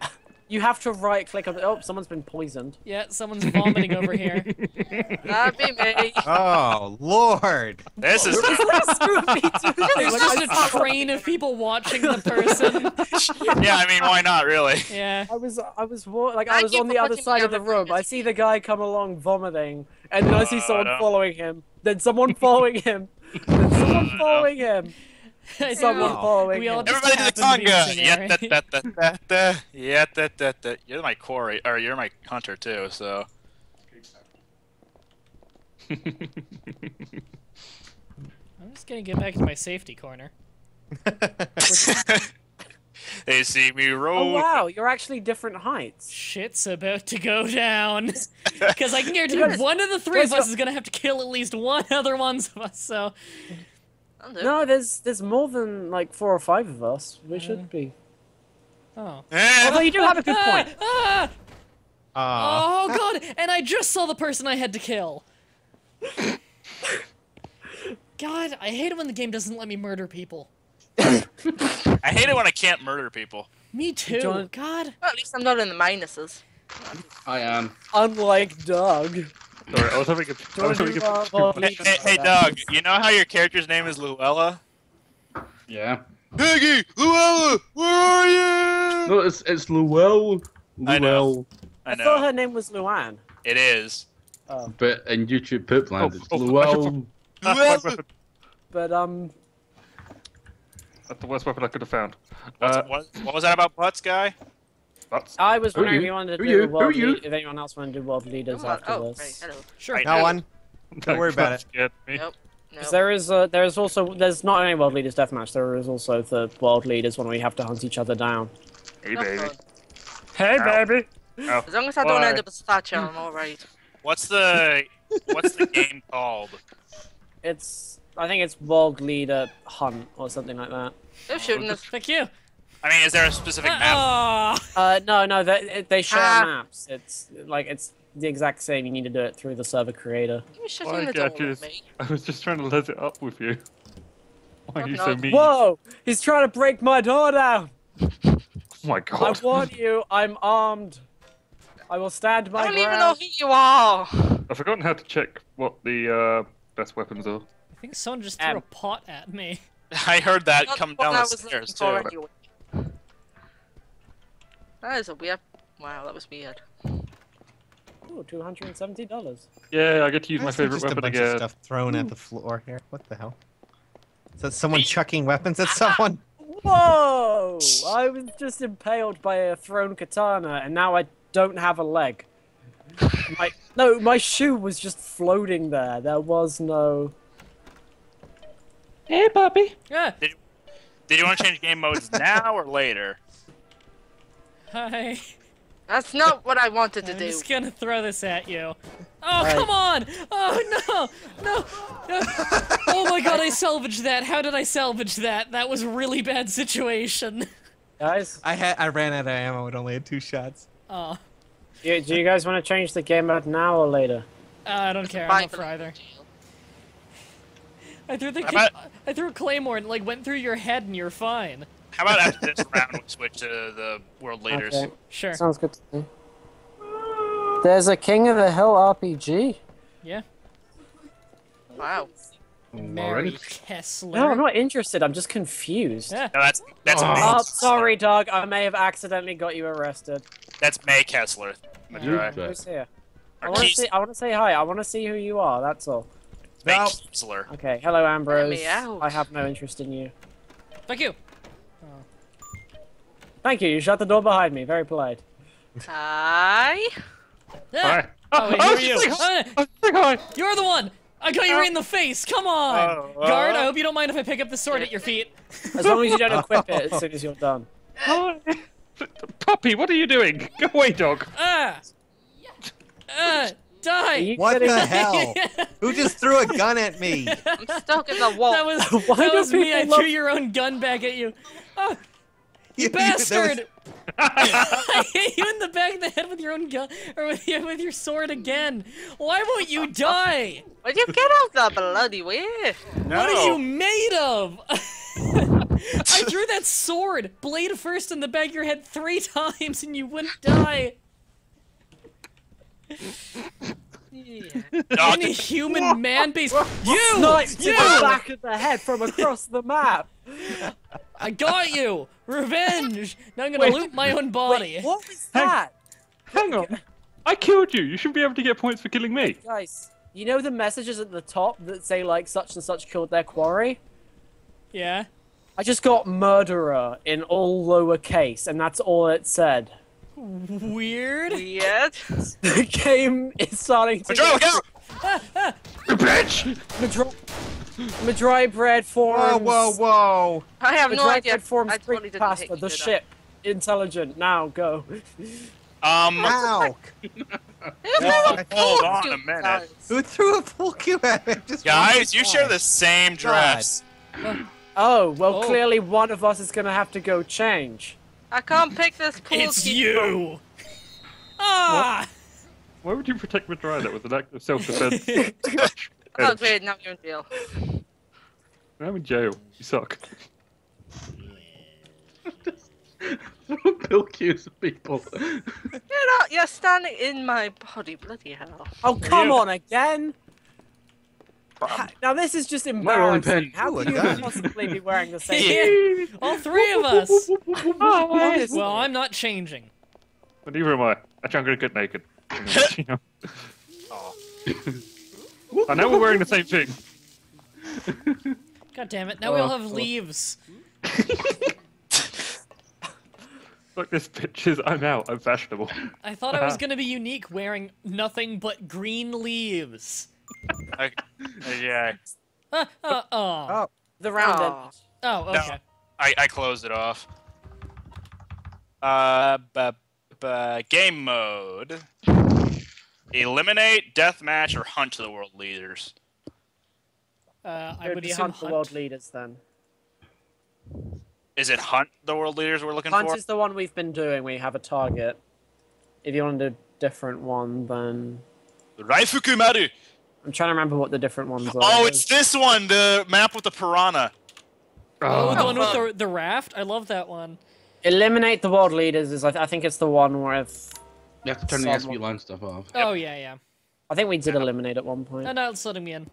You have to right click on the. Oh, someone's been poisoned.
Yeah, someone's vomiting over here.
That'd be me.
Oh, Lord.
This is
There's just a train of people watching the person.
yeah. I mean, why not? Really?
Yeah.
I was, I was, like, I was on the other side of the
the
room. I see the guy come along vomiting, and then I see
Uh,
someone following him. Then someone following him. Then someone following him.
I
Someone
think
following
we all just
Everybody to the
happened to be
conga. Yeah, that, that, that, that, that. Yeah, that, that, that. You're my quarry, or you're my hunter too. So
I'm just gonna get back to my safety corner.
they see me roll.
Oh wow, you're actually different heights.
Shit's about to go down. Because I can guarantee one of the three of us is gonna have to kill at least one other ones of us. So
I'll do.
No, there's there's more than like four or five of us. We should be.
oh.
Eh,
Although you do have a good
Ah,
point.
ah,
Aw.
oh god! And I just saw the person I had to kill. God, I hate it when the game doesn't let me murder people.
I hate it when I can't murder people.
Me too.
John-
God.
Well, at least I'm not in the minuses.
I am.
Unlike Doug.
Sorry, I was having a. I was having a
uh,
Hey, hey, hey, Doug. You know how your character's name is Luella?
Yeah.
Piggy, Luella, where are you?
No, it's it's Luell.
I know.
Luell.
I
I thought her name was Luann.
it is.
Oh.
But in YouTube Poopland,
Oh,
it's
oh, I
Luell.
My weapon.
But um,
That's the worst weapon I could have found. Uh,
what, what was that about butts, guy?
That's
I was
Who are
wondering if
you?
you wanted to
Who
do
you?
World
are you?
lead, if anyone else wanted to do world leaders
Come on.
after
Oh,
this.
right. Hello.
Sure.
No one. Don't worry about it.
Scared me.
Nope. No.
'Cause there is uh, there is also there's not only world leaders deathmatch. There is also the world leaders when we have to hunt each other down.
Hey, baby. Hey,
Ow.
baby. Ow.
As long as I don't
Why?
end up as a statue, I'm alright.
What's the what's the game called?
It's I think it's world leader hunt or something like that.
They're shooting us.
Thank you.
I mean, is there a specific map?
Uh, no, no, they, they share
Ah.
maps. It's like it's the exact same. You need to do it through the server creator.
You
Why,
the door with me.
I was just trying to let it up with you. Why are you so mean?
Whoa! He's trying to break my door down.
Oh my
I warn you, I'm armed. I will stand my
I don't
ground.
even know who you are.
I've forgotten how to check what the uh, best weapons are.
I think someone just threw
Um,
a pot at me.
I heard that
Not
come down the stairs too.
anyway. That is a weird. Wow, that was weird.
Ooh, two hundred and seventy dollars.
Yeah, I get to use my
Why is there
favorite
just a
weapon
bunch
again.
of stuff thrown at the floor here. What the hell? Is that someone chucking weapons at someone?
Whoa! I was just impaled by a thrown katana, and now I don't have a leg. My no, my shoe was just floating there. There was no.
Hey, puppy.
Ah.
Did you want to change game modes now or later?
Hi.
That's not what I wanted to
I'm
do.
just gonna throw this at you. Oh,
Alright.
come on! Oh, no! No! no. Oh my god, I salvaged that. How did I salvage that? That was a really bad situation.
Guys,
I had I ran out of ammo. It only had two shots.
Oh,
do, do you guys want to change the game mode now or later?
uh, I don't care. I'm
Bye
up for either. I threw the
How
I threw a claymore and like went through your head and you're fine.
How about after this round we switch to the world leaders?
Okay,
Sure.
sounds good to me. There's a King of the Hill RPG.
Yeah.
Wow.
Mary Kessler.
No, I'm not interested. I'm just confused.
Yeah.
No, that's that's
Oh.
May.
Oh, sorry, Doug. I may have accidentally got you arrested.
That's May Kessler. That's
You
right.
bet.
Who's here? I want to
Keith-
see. I want to say hi. I want to see who you are. That's all.
May
No.
Kessler.
Okay. Hello, Ambrose.
me out.
I have no interest in you.
Thank you.
Thank you. You shut the door behind me. Very polite.
Hi.
Yeah.
Hi.
Oh, wait,
I
who are you?
just like, I was like, hi.
you're the one. I got you right in the face. Come on,
Oh,
guard.
uh.
I hope you don't mind if I pick up the sword at your feet.
As long as you don't equip it as soon as you're done.
Hi. Puppy, what are you doing? Go away, dog.
Ah. Ah.
Are
Die.
What the hell? Who just threw a gun at me?
I'm stuck in the wall.
That was
Why
that was me. I
people
threw your own gun back at you. Oh,
You
bastard! I hit you in the back of the head with your own gun, or with your, with your sword again. Why won't you die?
Would you get out that bloody way?
No.
What are you made of? I threw that sword, blade first, in the back of your head three times, and you wouldn't die.
Yeah.
Dog,
Any human man base. You!
Sniped
You!
in the back of the head from across the map.
I got you! Revenge! Now I'm gonna
Wait.
loot my own body.
What was that?
Hang on. I killed you. You shouldn't be able to get points for killing me.
Guys, you know the messages at the top that say like such and such killed their quarry?
Yeah?
I just got murderer in all lowercase, and that's all it said.
Weird.
Weird.
The game is starting to.
Madro, look out!
You bitch!
Madro- Madry bread
Whoa,
forms.
whoa, whoa!
I have no
Madry
idea.
bread forms
I totally didn't
pasta.
think you
The
did that.
ship. Intelligent. Now go.
Um,
Ow!
hold, hold on a minute.
Who threw a full cube at me? Just
Guys, you share the same dress.
Oh well,
Oh.
clearly one of us is gonna have to go change.
I can't pick this pool.
It's
keep-
you. Ah.
Why would you protect Madrina with an act of self-defense?
Oh great, now you're in jail.
I'm in jail. You suck.
Bill cues people.
You're not. You're standing in my body. Bloody hell.
Oh come on again! Ha- Now this is just
rolling
embarrassing.
pin.
How
Ooh, a
can you
gun.
possibly be wearing the same?
Yeah. All three of us.
Oh,
Well, I'm not changing.
But neither am I. Actually, I'm gonna get naked. You know? I know we're wearing the same thing.
God damn it! Now we all
Oh,
have
oh.
leaves.
Fuck this bitch is. I'm out. I'm fashionable.
I thought I was gonna be unique, wearing nothing but green leaves.
I, yeah,
Uh, uh, oh.
Oh,
The round
Aw.
end.
Oh, okay.
I, I closed it off. Uh, bu- bu- game mode. Eliminate, deathmatch, or hunt the world leaders.
Uh, I
would
would
be
assume
hunt the world leaders then.
Is it hunt the world leaders we're looking
Hunt
for?
Hunt is the one we've been doing. We have a target. If you want a different one, then
Raifukumaru.
I'm trying to remember what the different ones are.
Oh, it's this one, the map with the piranha.
Oh, the one with the the raft. I love that one.
eliminate the world leaders. Is I, I think it's the one where if,
You have to turn the
Someone-
SB line stuff off.
Oh yeah, yeah.
I think we did eliminate at one point.
No, no, it's letting me in.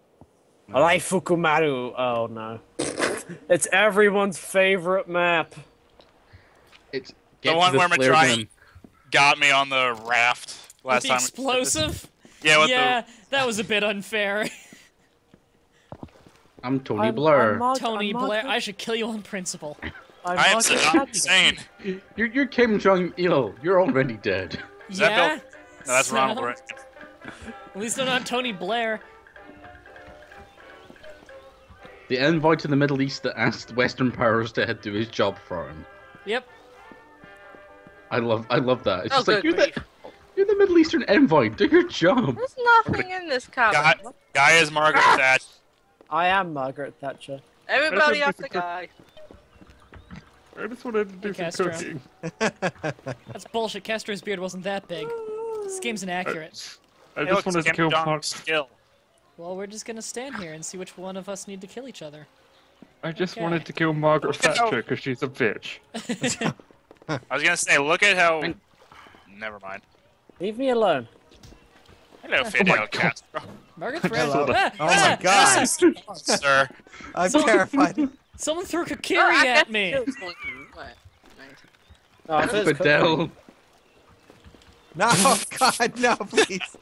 Alai Fukumaru. Oh no, it's everyone's favorite map.
It's
The one
the
where
flare
Madry got me on the raft last
With the
time.
explosive.
Yeah, with
yeah, that was a bit unfair.
I'm Tony
I'm-
Blair.
I'm Mar-
Tony
I'm
Blair,
Margaret-
I should kill you on principle.
I'm
the. I am
Margaret
Saddam
Thatcher.
Hussein.
You're, you're Kim Jong Il. You're already dead.
Is that
yeah.
Bill- No, that's Ronald
So-
Reagan.
At least I'm not Tony Blair.
The envoy to the Middle East that asked Western powers to do his job for him.
Yep.
I love, I love that. It's
Oh,
just like you're the, you're the Middle Eastern envoy. Do your job.
There's nothing in this cabin.
Guy, guy is Margaret ah! Thatcher.
I am Margaret Thatcher.
Everybody
That's
up
a
the guy.
I just wanted to do
Hey,
some
Castro.
cooking.
That's bullshit. Castro's beard wasn't that big. This game's inaccurate.
I
Hey,
just
look,
wanted to kill
Jong
Mark.
skill.
Well, we're just gonna stand here and see which one of us need to kill each other.
I just
Okay.
wanted to kill Margaret
Look at how-
Thatcher because she's a bitch.
I was gonna say, look at how. Never mind.
Leave me alone.
Hello, Fidel
God.
Castro,
Margaret Friend.
Hello.
Ah,
Oh
ah,
my god!
sir.
I'm
So-
terrified.
Someone threw
Oh,
Kakiri
I
at me.
What?
Oh, I thought
Fidel.
No, God, no, please.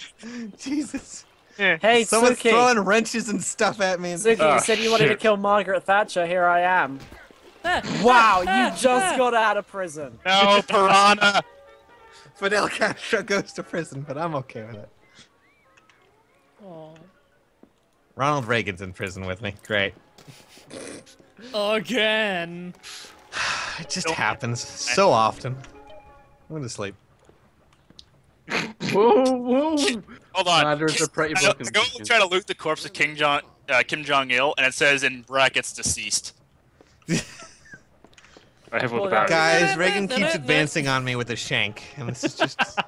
Jesus.
Hey,
Someone's
Suki.
throwing wrenches and stuff at me. And...
Suki,
Oh,
you said you wanted to kill Margaret Thatcher. Here I am.
Ah,
Wow,
ah,
you just
ah.
got out of prison.
No, piranha.
Fidel Castro goes to prison, but I'm okay with it.
Oh.
Ronald Reagan's in prison with me. Great.
Again.
It just
Don't-
happens so often. I'm gonna sleep.
Whoa, whoa.
Hold on.
Ladders are pretty
I,
broken.
I go try to loot the corpse of King Jong, uh, Kim Jong Il, and it says in brackets deceased.
I have all the
Well,
barriers.
Guys, Reagan keeps advancing on me with a shank, and this is just.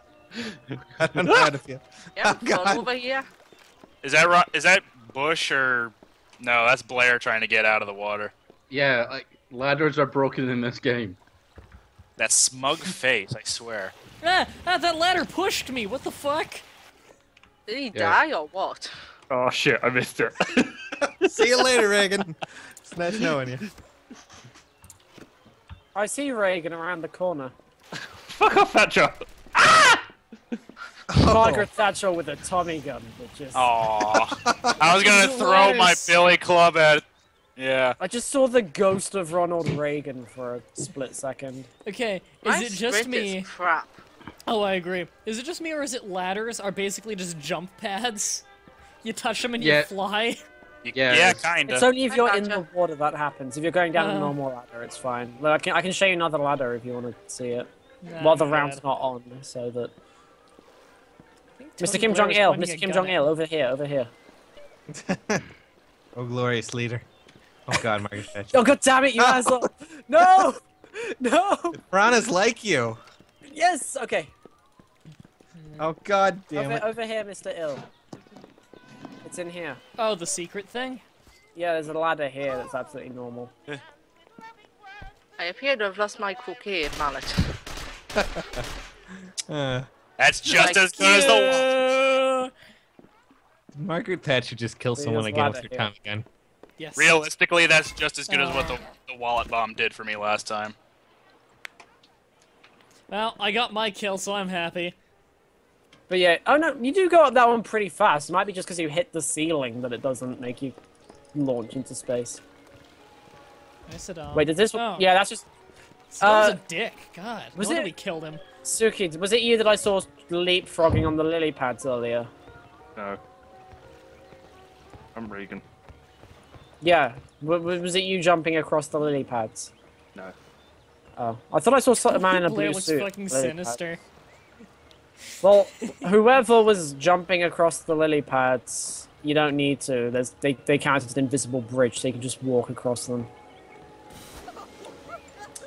I don't know how to feel.
Yeah,
Oh, God.
over here.
Is that right? Is that Bush or no? That's Blair trying to get out of the water.
Yeah, like ladders are broken in this game.
That smug face, I swear.
Ah, ah, that ladder pushed me. What the fuck?
Did he
Yeah.
die or what?
Oh shit, I missed it.
See you later, Reagan. It's nice knowing you.
I see Reagan around the corner.
Fuck off, that Thatcher.
Margaret oh. Thatcher with a Tommy gun, which is.
I was gonna throw my billy club at Yeah.
I just saw the ghost of Ronald Reagan for a split second.
Okay, is
My
it just
sprint
me?
Is crap.
Oh, I agree. Is it just me, or is it ladders are basically just jump pads? You touch them and you fly.
Yeah,
Yeah,
it's-
kinda.
It's only if you're in the water that happens. If you're going down
Oh.
a uh. normal ladder, it's fine. Like, I can I can show you another ladder if you want to see it.
Nah,
While the round's not on, so that
I think
Mr. Kim Jong Il, Mr. Kim Jong Il, over here, over here.
Oh, glorious leader. Oh God, Margaret Thatcher.
Oh god damn it, you asshole! No, no.
Piranhas like you.
Yes. Okay.
Oh God damn
Over,
it.
over here, Mr. Ill. It's in here.
Oh, the secret thing?
Yeah, there's a ladder here that's absolutely normal.
I appear to have lost my croquet mallet.
Uh,
That's just
Like,
as good as the wall.
Yeah.
did Margaret Thatcher just kill someone again with her
here.
Tommy gun.
Yes.
Realistically, that's just as good as what the,
Uh.
the wallet bomb did for me last time.
Well, I got my kill, so I'm happy.
But yeah, oh no, you do go up that one pretty fast. It might be just because you hit the ceiling that it doesn't make you launch into space.
I said, um,
Wait, did this?
Oh.
Yeah, that's just
Saddam's
uh,
a dick. God.
was
no
it-
we killed him.
Suki. Was it you that I saw leapfrogging on the lily pads earlier?
No. I'm Reagan.
Yeah. W- w- was it you jumping across the lily pads?
No.
Oh, I thought I saw a man in a
Blair
blue
looks
suit.
fucking
lily pad.
sinister.
Well, whoever was jumping across the lily pads, you don't need to. There's they they count as an invisible bridge, so you can just walk across them.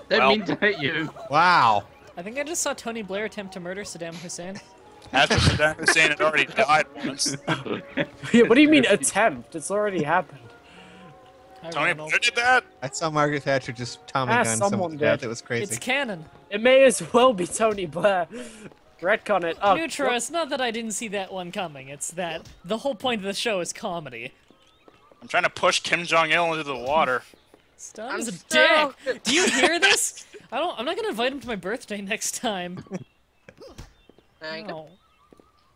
Didn't
Well-
mean to hit you.
Wow.
I think I just saw Tony Blair attempt to murder Saddam Hussein.
After Saddam Hussein had already died once.
Yeah, what do you mean attempt? It's already happened.
Hi,
Tony Blair did that?
I saw Margaret Thatcher just Tommy
Ah,
gun
someone
someone to
did.
death. It was crazy.
It's canon.
It may as well be Tony Blair. Retcon it. Oh,
Neutral, it's not that I didn't see that one coming. It's that the whole point of the show is comedy.
I'm trying to push Kim Jong Il into the water.
Saddam's a dick. Do you hear this? I don't. I'm not gonna invite him to my birthday next time.
There.
No.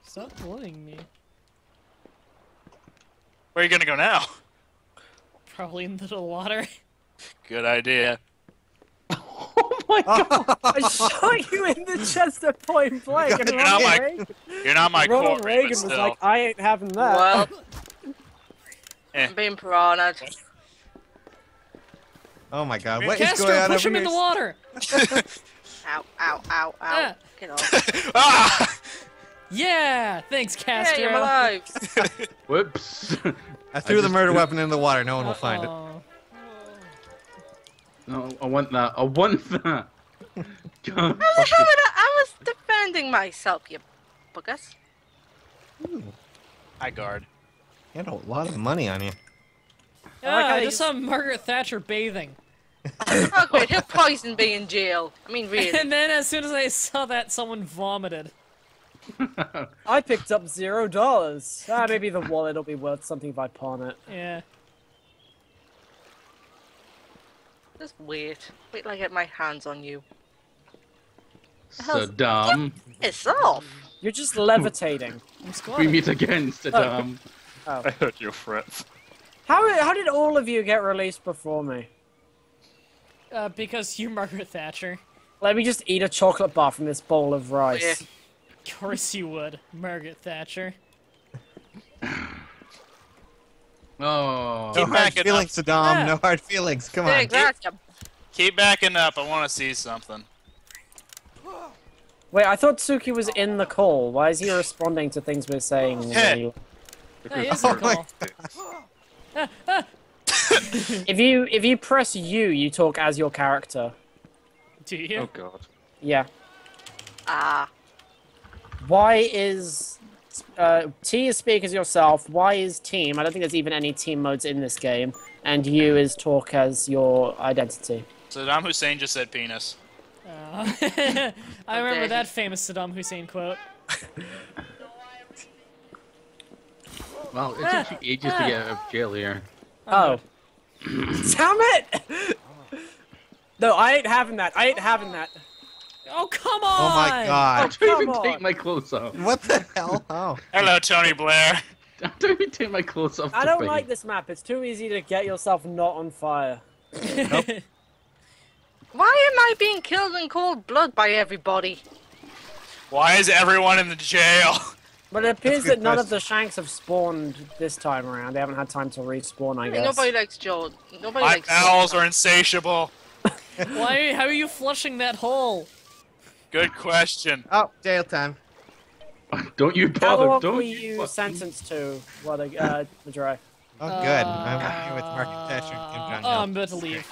Stop bullying me.
Where are you gonna go now?
Probably into the water.
Good idea. Oh my god!
I shot you in the chest at point blank. and
You're not
Ronald
my-
Reagan,
You're not my
Ronald
core,
Reagan was
still.
like, I ain't having that.
Well,
Eh.
I'm being piranha.
Oh my God. What is
Castro,
going on
push
over
him in the water.
Ow, ow, ow, ow.
Ah.
Get off.
ah!
Yeah, thanks,
Hey,
Castro.
I'm alive.
Whoops.
I threw
I
the murder
threw-
weapon in the water. No one will find it.
No, I want that. I want that. God,
How the hell did I, I was defending myself, you buggers.
Hi, guard.
You had a lot of money on you.
Yeah,
like how
I just saw Margaret Thatcher bathing.
Oh, great. He'll poison me in jail. I mean, really.
And then as soon as I saw that, someone vomited.
I picked up zero dollars. Ah, maybe the wallet will be worth something if I pawn it.
Yeah.
Just wait. Wait till I get my hands on you. hell's-
Saddam.
It's off.
You're just levitating.
I'm
We meet again, Saddam.
I heard your threats.
How how did all of you get released before me?
Uh, because you're Margaret Thatcher.
Let me just eat a chocolate bar from this bowl of rice.
Yeah.
Of course you would, Margaret Thatcher.
Oh.
No
Keep
hard
backing up.
feelings, Saddam.
Yeah.
No hard feelings. Come
There,
on.
gotcha.
Keep backing up. I want to see something.
Wait, I thought Suki was in the call. Why is he responding to things we're saying?
Hey.
really-
Yeah, he is
Oh
a call.
If you if you press U, you talk as your character.
Do you?
Oh god.
Yeah.
Ah.
Why is uh, T is speak as yourself? Why is team. I don't think there's even any team modes in this game. And U is talk as your identity.
Saddam Hussein just said penis.
Uh, I remember that famous Saddam Hussein quote.
Well, it took you ages to get out of jail here.
Oh. Damn it! No, I ain't having that. I ain't having that.
Oh come on!
Oh my God.
Don't
come
even
on.
take my clothes off.
What the hell? Oh.
Hello, Tony Blair.
Don't even take my clothes off.
I don't
thing.
like this map. It's too easy to get yourself not on fire. Nope.
Why am I being killed in cold blood by everybody?
Why is everyone in the jail?
But it appears that
good
none of the Shanks have spawned this time around. They haven't had time to respawn, I guess.
Nobody likes Joel. Nobody
My
likes.
bowels are insatiable.
Why? How are you flushing that hole?
Good question.
Oh, jail time.
Don't you
How
bother.
long
Don't
were
you.
you
fucking-
sentenced to, what, uh, Madre?
Oh, good. I'm here with Margaret Thatcher and Kim
Uh,
Jong
oh, I'm about to leave.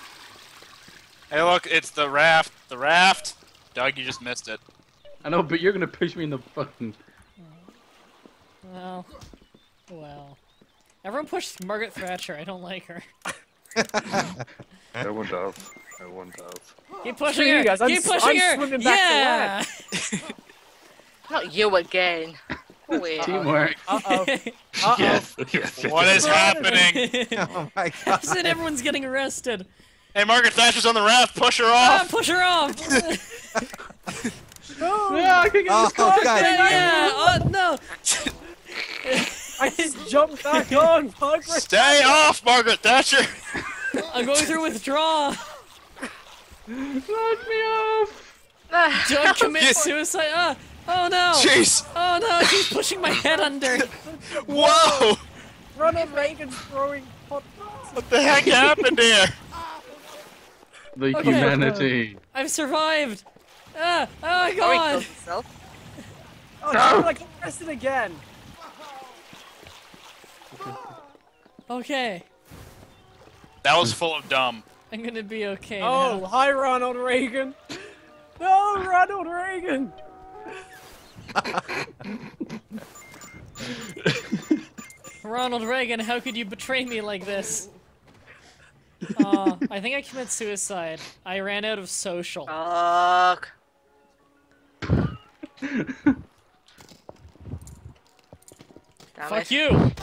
Hey, look, it's the raft. The raft. Doug, you just missed it.
I know, but you're gonna push me in the fucking.
Well, well. Everyone pushed Margaret Thatcher. I don't like her.
No one does. No one does.
Keep pushing
Screw you
her.
guys, I'm
Keep
s-
pushing
I'm
her.
swimming back
yeah.
Not you again. Oh.
Teamwork.
Uh-oh. Uh-oh.
Yes. Yes. yes,
What
yes,
is
yes.
happening?
Oh my
I
god.
said everyone's getting arrested.
Hey, Margaret Thatcher's on the raft. Push her
Ah,
off.
push her off.
Yeah, I can get
Oh,
this car.
god.
yeah, yeah. Oh no.
I just jumped back on, Margaret.
Stay off, Margaret Thatcher.
I'm going through withdrawal.
Let me off.
Doug commits
Yes.
suicide. Ah, oh no.
Jeez.
Oh no, he's pushing my head under.
Whoa.
Ronald Reagan's throwing hot
What the heck happened here?
The
Okay.
humanity.
I've survived. Ah, oh my
oh, he
god.
killed himself.
Oh, no. I got arrested again.
Okay,
That was full of dumb.
I'm gonna be okay.
Oh,
now.
hi, Ronald Reagan. No, Ronald Reagan.
Ronald Reagan, how could you betray me like this? Uh, I think I commit suicide. I ran out of social.
Fuck. Damn
Fuck
it.
you.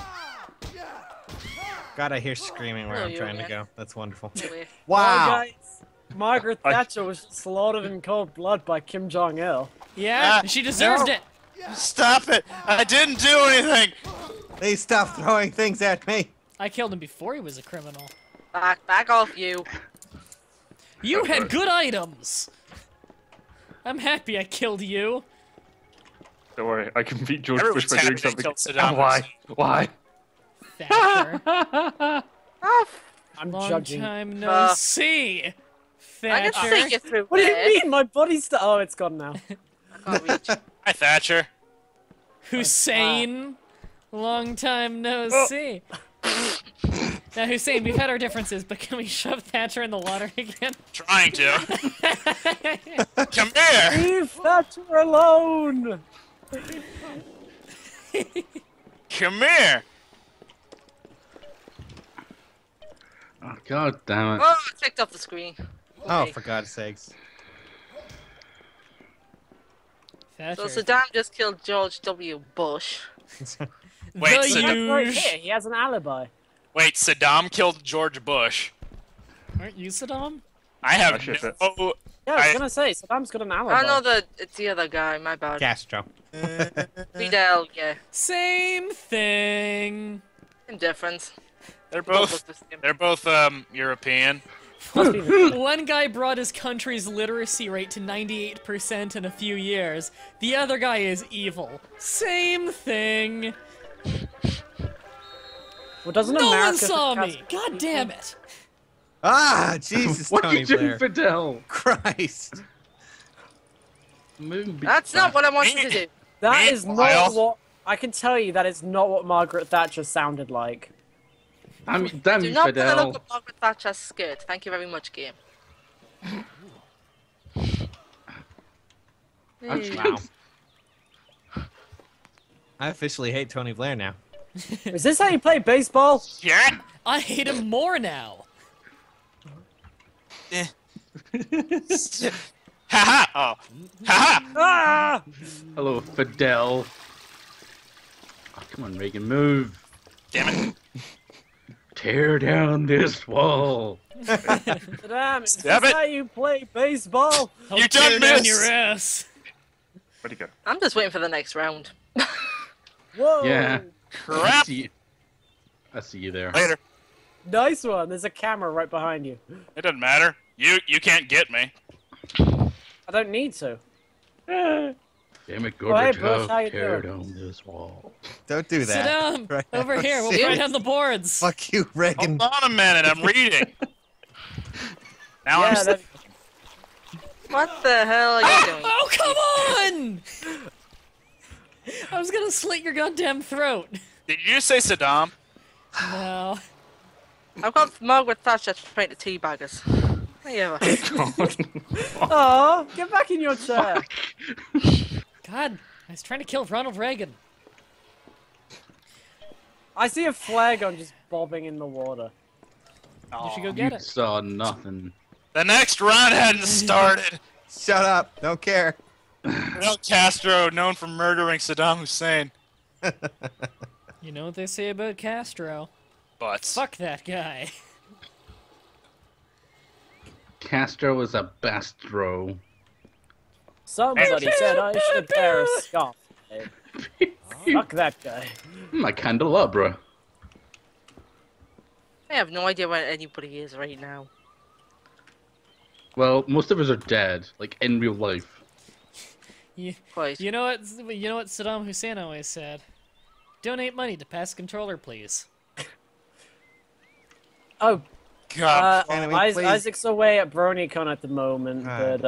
God, I hear screaming where
Oh,
I'm
you're
trying to go. That's wonderful.
Anyway.
Oh,
Wow.
guys, Margaret Thatcher was slaughtered in cold blood by Kim Jong Il.
Yeah,
Ah,
she deserved
no.
it.
Stop it! I didn't do anything.
Please stop throwing things at me.
I killed him before he was a criminal.
Back, back off you.
You had good items. I'm happy I killed you.
Don't worry, I can beat George Bush by doing something.
killed
why? Why?
Thatcher.
Oh,
I'm
Long
judging.
time no
Uh,
see.
I can
Thatcher.
take you through
What do you mean? My body's still. Oh, it's gone now.
I can't reach.
Hi, Thatcher.
Hussein. Long time no
Oh.
see. now, Hussein, we've had our differences, but can we shove Thatcher in the water again?
Trying to. Come here.
Leave Thatcher alone.
Come here.
Oh, God damn it.
Oh, I clicked off the screen.
Oh,
Okay.
for God's sakes.
Thatcher.
So Saddam just killed George W. Bush.
Wait,
the
so
That's right here. He has an alibi.
Wait, Saddam killed George Bush.
Aren't you Saddam?
I have
I ship it.
no.
Yeah, I was
I-
gonna say Saddam's got an alibi.
Oh no, the it's the other guy. My bad.
Castro.
Fidel, yeah.
Same thing.
Same difference.
They're
Both
both.
the.
They're both um European.
Must be the-
One guy brought his country's literacy rate to 98% in a few years. The other guy is evil. Same thing.
well, doesn't
No
America
one saw me. God damn it.
Ah, Jesus,
what
Tony
you doing,
Blair.
Fidel?
Christ.
Moon
That's not what I wanted to do.
That is not
Meanwhile-
what. I can tell you that is not what Margaret Thatcher sounded like.
Damn, you- damn
Do
you,
not put a
Fidel.
look at Margaret Thatcher's skirt. Thank you very much, game.
I'm
Hey.
just-
I officially hate Tony Blair now.
Is this how you play baseball?
Yeah.
I hate him more now.
Haha. Oh. Haha.
Ah!
Hello, Fidel. Oh, come on, Reagan, move.
Damn it.
Tear down this wall.
Saddam, is
Stab
this
it.
how you play baseball?
I'll
You done
tear down
this.
your ass.
Where'd he go?
I'm just waiting for the next round.
Whoa!
Yeah.
crap!
see you. I see you there.
Later.
Nice one. There's a camera right behind you.
It doesn't matter. You you can't get me.
I don't need to.
Damn it,
hey,
Gorbachev,
Bush, how you
tear
doing?
down this wall.
Don't do
Sit
that.
down.
Right.
Over here. We'll write on the boards.
Fuck you, Reagan.
Hold on a minute. I'm reading. Now I'm.
That,
What the hell are you ah! doing?
Oh, come on! I was gonna slit your goddamn throat.
Did you say Saddam?
No.
I've got Margaret Thatcher trying to teabag us. Yeah.
oh, get back in your chair.
God, I was trying to kill Ronald Reagan.
I see a flare gun just bobbing in the water. Oh.
You should go
You
get it.
saw nothing.
The next round hadn't started.
Shut up. Don't care.
Fidel Castro, known for murdering Saddam Hussein.
You know what they say about Castro?
But
Fuck that guy.
Castro was a bastro.
Somebody said I should wear a scarf. Fuck that guy.
My candelabra.
I have no idea where anybody is right now.
Well, most of us are dead, like in real life.
You,
Quite.
you know what? You know what Saddam Hussein always said. Donate money to pass controller, please.
Oh,
God,
uh,
Enemy,
Is-
please.
Isaac's away at BronyCon at the moment,
Alright.
but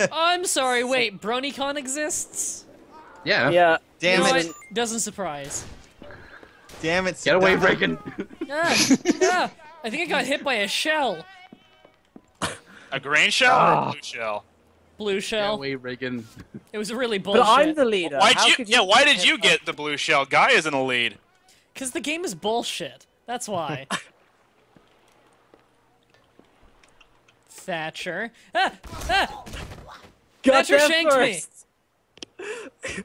uh,
I'm sorry. Wait, BronyCon exists?
Yeah.
yeah.
Damn
you know
it.
what? Doesn't surprise.
Damn it.
Get away, Reagan.
Ah, ah, I think I got hit by a shell.
a green shell or a blue shell?
Blue shell.
Get away, Reagan.
It was a really bullshit.
But I'm the leader.
Why'd
How
you?
could
Yeah, why did you
by-
get the blue shell? Guy is in the lead.
Because the game is bullshit. That's why. Thatcher. Ah! Ah!
Got
Thatcher
there
shanked me.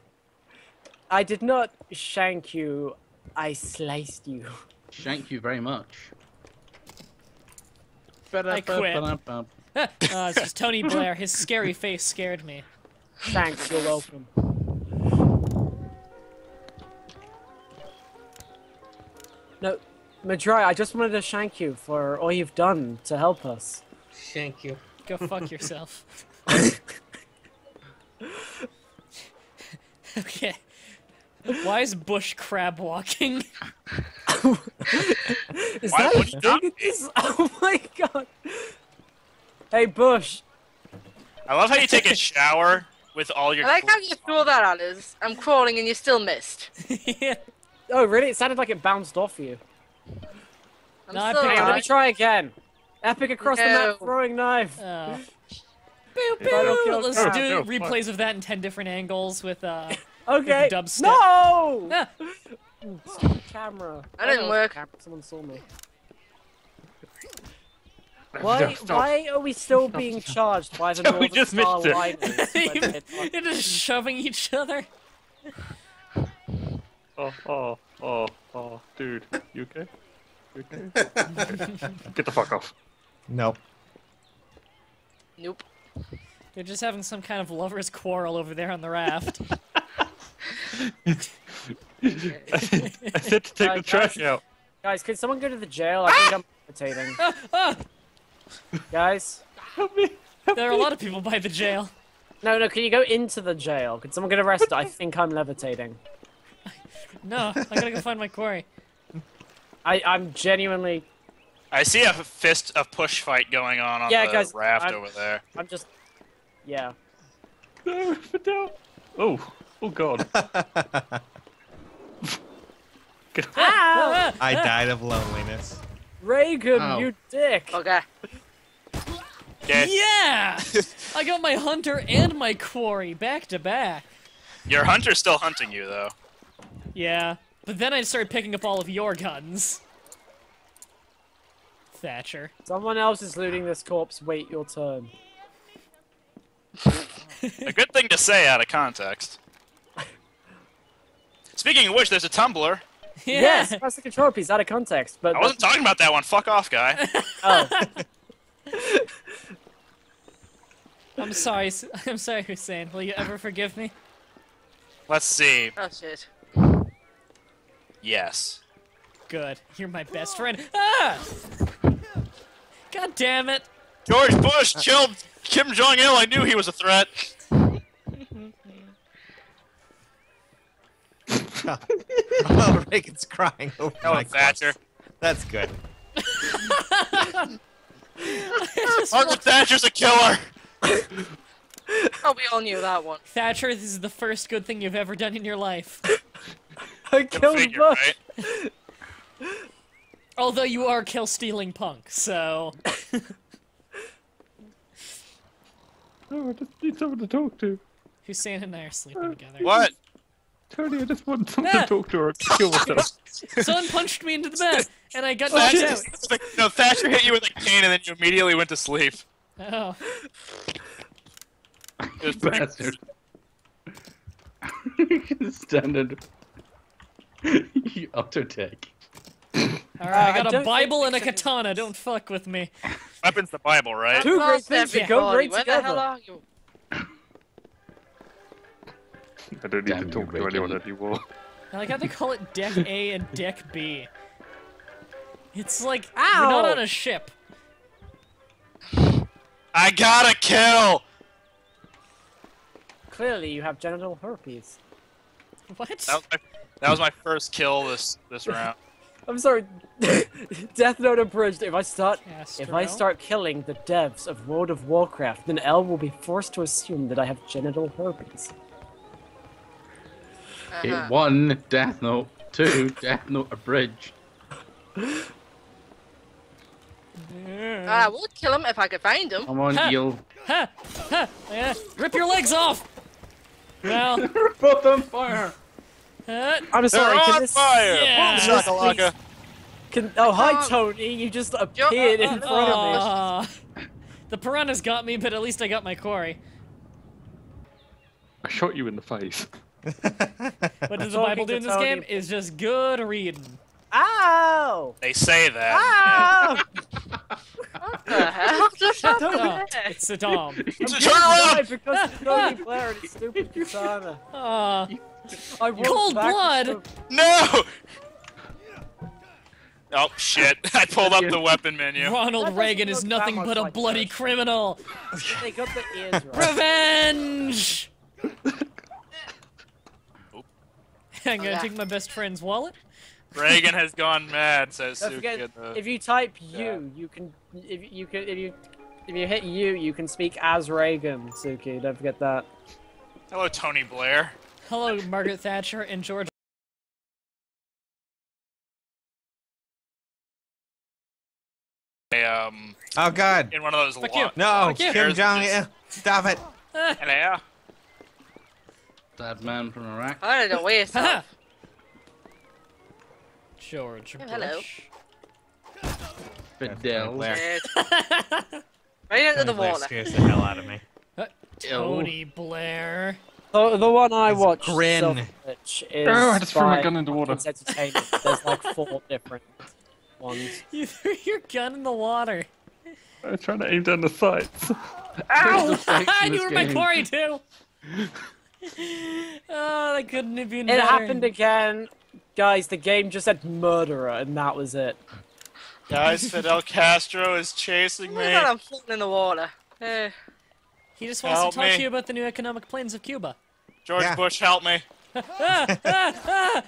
I did not shank you. I sliced you.
Thank you very much.
I quit. Ah, uh, it's just Tony Blair. His scary face scared me.
Thanks, you're welcome. No, Madry, I just wanted to shank you for all you've done to help us.
Thank you.
Go fuck yourself. okay. Why is Bush crab walking?
Is
Why
that a thing? Is- Oh my god. Hey, Bush.
I love how you take a shower with all your.
I like how you throw that at us. I'm crawling and you still missed.
yeah.
Oh, really? It sounded like it bounced off you.
I'm
No, I
still
picked
Hey,
it
let me try again. Epic across the map throwing knife.
Oh. Pew,
If I don't
pew.
kill
Let's
crab,
do
no, fuck.
replays of that in ten different angles with uh.
Okay.
dubstep.
No! Stupid camera.
That didn't
Oh,
work.
Someone saw me. Why,
Stop.
why are we still being charged by the
Yeah, we just
Star
missed it.
Liners? they're-
You're just shoving each other.
Oh, oh, oh, oh, dude. You okay? You okay? Get the fuck off.
Nope.
Nope.
You're just having some kind of lovers quarrel over there on the raft.
I said to take
Uh,
the trash
guys-
out.
Guys, could someone go to the jail? I think I'm levitating.
ah, ah,
Guys?
Help me.
there are a lot of people by the jail.
No, no, can you go into the jail? Could someone get arrested? I think I'm levitating.
No, I gotta go find my quarry.
I, I'm genuinely...
I see a fist of push fight going on on
Yeah,
the
guys,
raft
I'm-
over there.
I'm just... Yeah.
No, Fidel. Oh, oh god. Get
Ah,
I died of loneliness.
Reagan,
Ow.
you dick!
Okay.
Okay,
Yeah! I got my hunter and my quarry back to back.
your hunter's still hunting you though.
Yeah, but then I started picking up all of your guns. Thatcher.
Someone else is looting this corpse. Wait your turn.
A good thing to say out of context. Speaking of which, there's a tumbler.
Yeah.
Yes, that's the control piece out of context. But
I wasn't talking about that one. Fuck off, guy.
oh,
I'm sorry. I'm sorry, Hussein. Will you ever forgive me?
Let's see.
Oh shit.
Yes.
Good. You're my best friend. Ah! God damn it.
George Bush killed Kim Jong Il. I knew he was a threat.
oh, Reagan's crying
Oh,
my
Thatcher.
corpse. That's good.
Margaret Thatcher's a killer.
Oh, we all knew that one.
Thatcher, this is the first good thing you've ever done in your life.
I killed
figure,
Bush.
right?
Although you are kill stealing punk, so.
Oh, I just need someone to talk to.
Hussein and I are sleeping together.
What?
Tony, I just want someone to talk to or kill myself.
Someone punched me into the bed, and I got
Oh,
knocked
Thatcher,
out.
no, Thatcher hit you with a cane and then you immediately went to sleep.
Oh.
It was
Bastard. Standard. you utter dick.
Alright,
Uh,
I
I
got a Bible and a katana, don't fuck with me.
Weapon's the Bible, right?
Two great things that go great
Where the hell
together.
are you?
I don't need
Damn
to talk to anyone anymore.
I like how they call it Deck A and Deck B. It's like, Ow! you're not on a ship.
I got a kill.
Clearly, you have genital herpes.
What?
That was my, that was my first kill this this round.
I'm sorry. Death Note abridged. If I start, if I start killing the devs of World of Warcraft, then L will be forced to assume that I have genital herpes.
Okay,
Uh-huh.
one, Death Note. Two, Death Note abridged.
I would kill him if I could find him.
Come on,
Ha!
Eel.
Ha! Ha! Yeah. Rip your legs off! Well,
Both on fire!
Uh,
I'm sorry. They're. Can
on
this,
fire.
Yeah.
Boom shakalaka.
Can, oh, hi,
Um,
Tony. You just appeared in front of
me. The piranhas got me, but at least I got my quarry.
I shot you in the face.
What does the Bible do in this
Tony.
game? Is just good reading.
Ow!
They say that.
Ow!
What the hell just happened
it's Saddam.
Turn around.
Because of Tony Blair and his stupid katana.
Aw.
I
Cold blood?
No. Oh shit! I pulled up the weapon menu.
Ronald
doesn't
Reagan is nothing but a
like
bloody
Bush.
criminal.
so- They got the ears right.
Revenge! I'm gonna
yeah.
take my best friend's wallet.
Reagan has gone mad, says
Don't
Suki.
forget,
the-
if you type U, you can. If you can, if you, if you hit U, you can speak as Reagan, Suki. Don't forget that.
Hello, Tony Blair.
Hello, Margaret Thatcher and George.
Hey, um,
Oh God!
in one of those.
Fuck you.
No,
Fuck you.
Kim Jong
just-
Il, stop it!
Hello.
That man from Iraq.
I don't know where
Haha.
stuff.
George
Oh, hello.
Fidel.
Right into the
Tony Blair
water.
scares the hell out of me.
Tony Blair.
The, the one I
It's
watched,
grin.
Self-Pitch, is
Oh, I just threw my
by
gun in the water.
Kids Entertainment. There's like four different ones.
You threw your gun in the water.
I was trying to aim down the sights.
Ow!
in
you
this
were my
game.
quarry too. oh, that couldn't have been
It
better.
happened again. Guys, the game just said murderer, and that was it.
Guys, Fidel Castro is chasing
Oh
me.
god, I'm floating in the water. Eh.
He just wants
Help
to talk
me.
to you about the new economic plans of Cuba.
George
Yeah.
Bush, help me.
I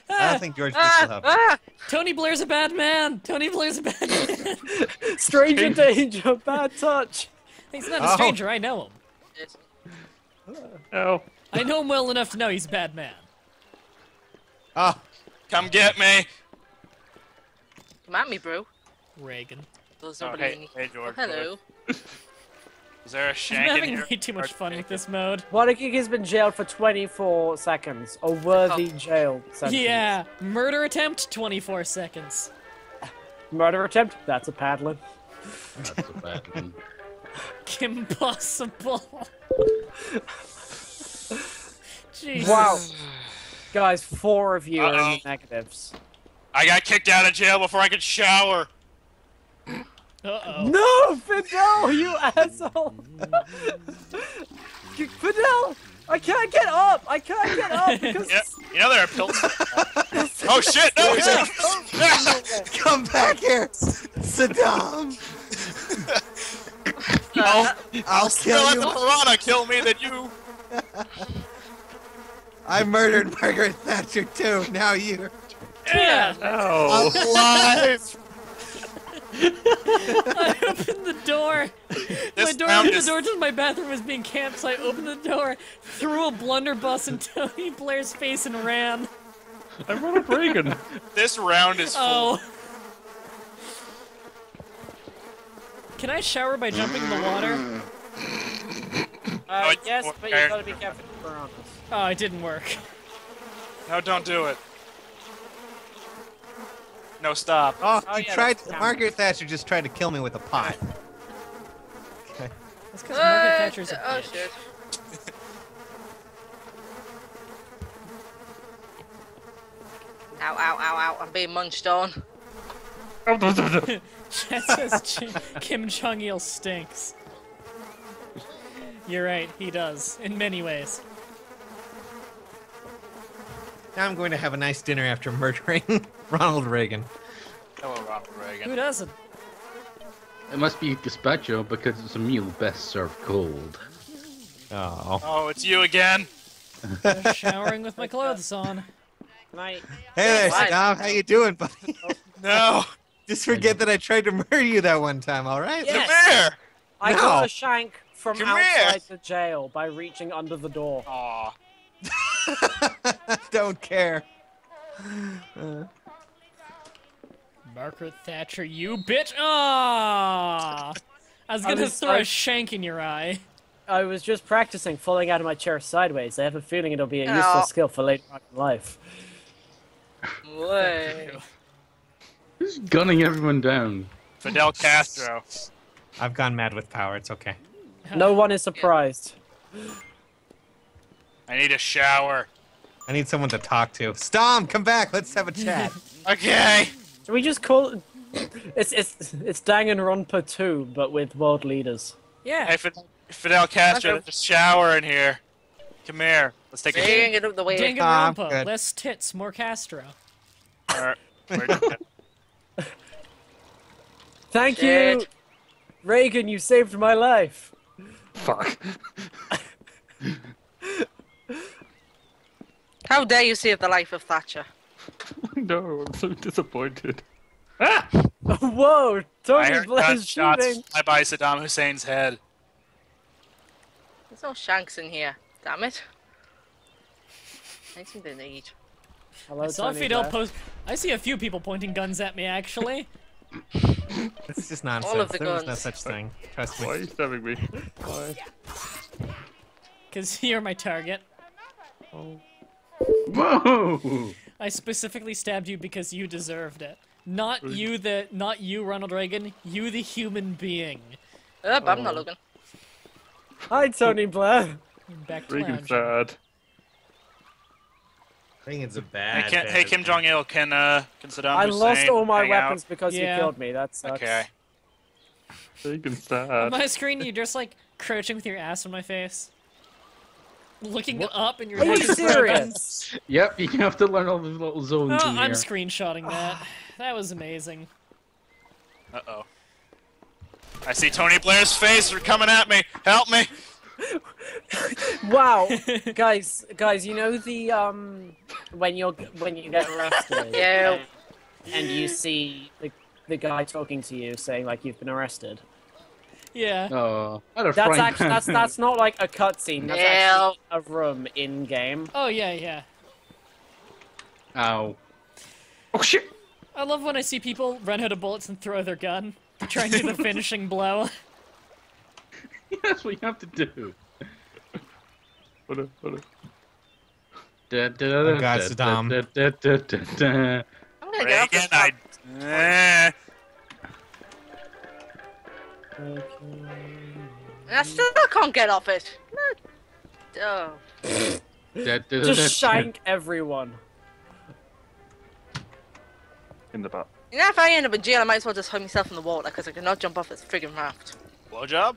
don't think George Bush will
Ah,
help.
ah,
Tony Blair's a bad man. Tony Blair's a bad man.
Stranger danger, bad touch.
he's not a
Oh.
stranger. I know him.
Ow.
I know him well enough to know he's a bad man.
Oh,
Come get me.
Come at me, bro.
Reagan.
There's
Oh, hey, hey, George.
Oh, hello.
Is there a
I'm
shank in
having
here?
way too much fun with this mode.
Whattageek has been jailed for 24 seconds. A worthy oh. jail sentence.
Yeah, murder attempt, 24 seconds.
Murder attempt? That's a paddling.
That's a bad one.
Impossible. Jesus.
Wow. Guys, four of you are in
Uh-oh.
the negatives.
I got kicked out of jail before I could shower.
Uh-oh.
No, Fidel, you asshole! Fidel! I can't get up. I can't get up because.
Yeah, you know there are pills. oh shit! No, he's
Come back here, Saddam.
no.
I'll
Still
kill
let the piranha kill me than you.
I murdered Margaret Thatcher too. Now you.
Yeah.
Ow.
Alive.
I opened the door. my door, the
is-
door to my bathroom was being camped, so I opened the door, threw a blunderbuss in Tony Blair's face, and ran.
I'm Ronald Reagan.
This round is full.
Oh. Can I shower by jumping in the water?
Uh,
it's
yes, but you
fair.
gotta be careful with piranhas.
Oh, it didn't work.
No, don't do it. No, stop.
Oh,
Oh,
you
yeah,
tried. Margaret Thatcher just tried to kill me with a pot. Okay.
That's because Margaret
What?
Thatcher's a
Oh
bitch.
shit. Ow, ow, ow, ow. I'm being munched on.
That says Kim Jong Il stinks. You're right, he does in many ways.
Now I'm going to have a nice dinner after murdering Ronald Reagan.
Hello, Ronald Reagan.
Who doesn't?
It must be gazpacho because it's a meal best served cold.
Oh.
Oh, it's you again.
I'm showering with my clothes on.
Night.
Hey there,
Why?
Saddam. How you doing, buddy?
No.
Just forget that I tried to murder you that one time, all right?
Yeah.
Come here.
I
No.
got a shank from
Come
outside
here.
the jail by reaching under the door.
Aw.
Don't care.
Margaret Thatcher, you bitch! Ah! I was gonna
was-
throw
I-
a shank in your eye.
I was just practicing falling out of my chair sideways. I have a feeling it'll be a
Oh.
useful skill for later on in life.
Way.
Who's gunning everyone down?
Fidel Castro.
I've gone mad with power. It's okay.
No one is surprised.
I need a shower.
I need someone to talk to. Stom, come back. Let's have a chat.
Okay.
Should we just call it? It's it's it's Danganronpa 2, but with world leaders.
Yeah.
Hey, Fid- Fidel Castro,
Okay.
there's a shower in here. Come here. Let's take a
Bring it up the way.
Danganronpa,
good.
less tits, more Castro.
Or- where-
Thank you, Reagan. You saved my life.
Fuck.
How dare you save the life of Thatcher?
no, I'm so disappointed. Ah!
Whoa,
I
Tony
heard
Blair's
gunshots
shooting.
fly by Saddam Hussein's head.
There's no shanks in here. Damn it. Anything they need.
Hello,
I saw
Tony
Fidel
Blair.
post. I see a few people pointing guns at me, actually.
It's just nonsense.
All of the
there was no such thing. Trust me.
Why are you stabbing me? Why?
Because you're my target.
Oh.
Whoa!
I specifically stabbed you because you deserved it. Not you, the not you, Ronald Reagan. You, the human being.
Uh, but I'm not
Oh.
looking.
Hi, Tony Blair.
Back to
Reagan's
lounging.
sad.
Reagan's a
Hey,
bad.
Hey, Kim. Jong Il, can uh, can Saddam
I
Hussein
lost all my
hang out?
weapons because
Yeah.
you killed me. That sucks.
Okay.
Reagan's
On
sad.
my screen, you're just like crouching with your ass on my face, looking up, and
you're. you
head is
serious?
Yep, you have to learn all the little zones
Oh,
in
I'm
here.
screenshotting that. That was amazing.
Uh oh. I see Tony Blair's face. They're coming at me. Help me.
wow, guys, guys, you know the um when you're when you get arrested
Yeah.
and you see the the guy talking to you saying like you've been arrested.
Yeah.
Oh, I had a
That's
frying
actually that's that's not like a cutscene. That's
Yeah.
actually a room in game.
Oh yeah, yeah.
Ow.
Oh shit!
I love when I see people run out of bullets and throw their gun trying to try and do the finishing blow.
That's what you have to do.
Hold on, hold on.
Da, da,
Oh, God, Saddam.
da, da, da, da, da.
I'm gonna get off
Reagan,
this
I.
top. And I still can't get off it. No. Oh.
Just shank everyone.
In the butt.
You know, if I end up in jail, I might as well just hide myself in the water because I cannot jump off this friggin' raft.
Blowjob?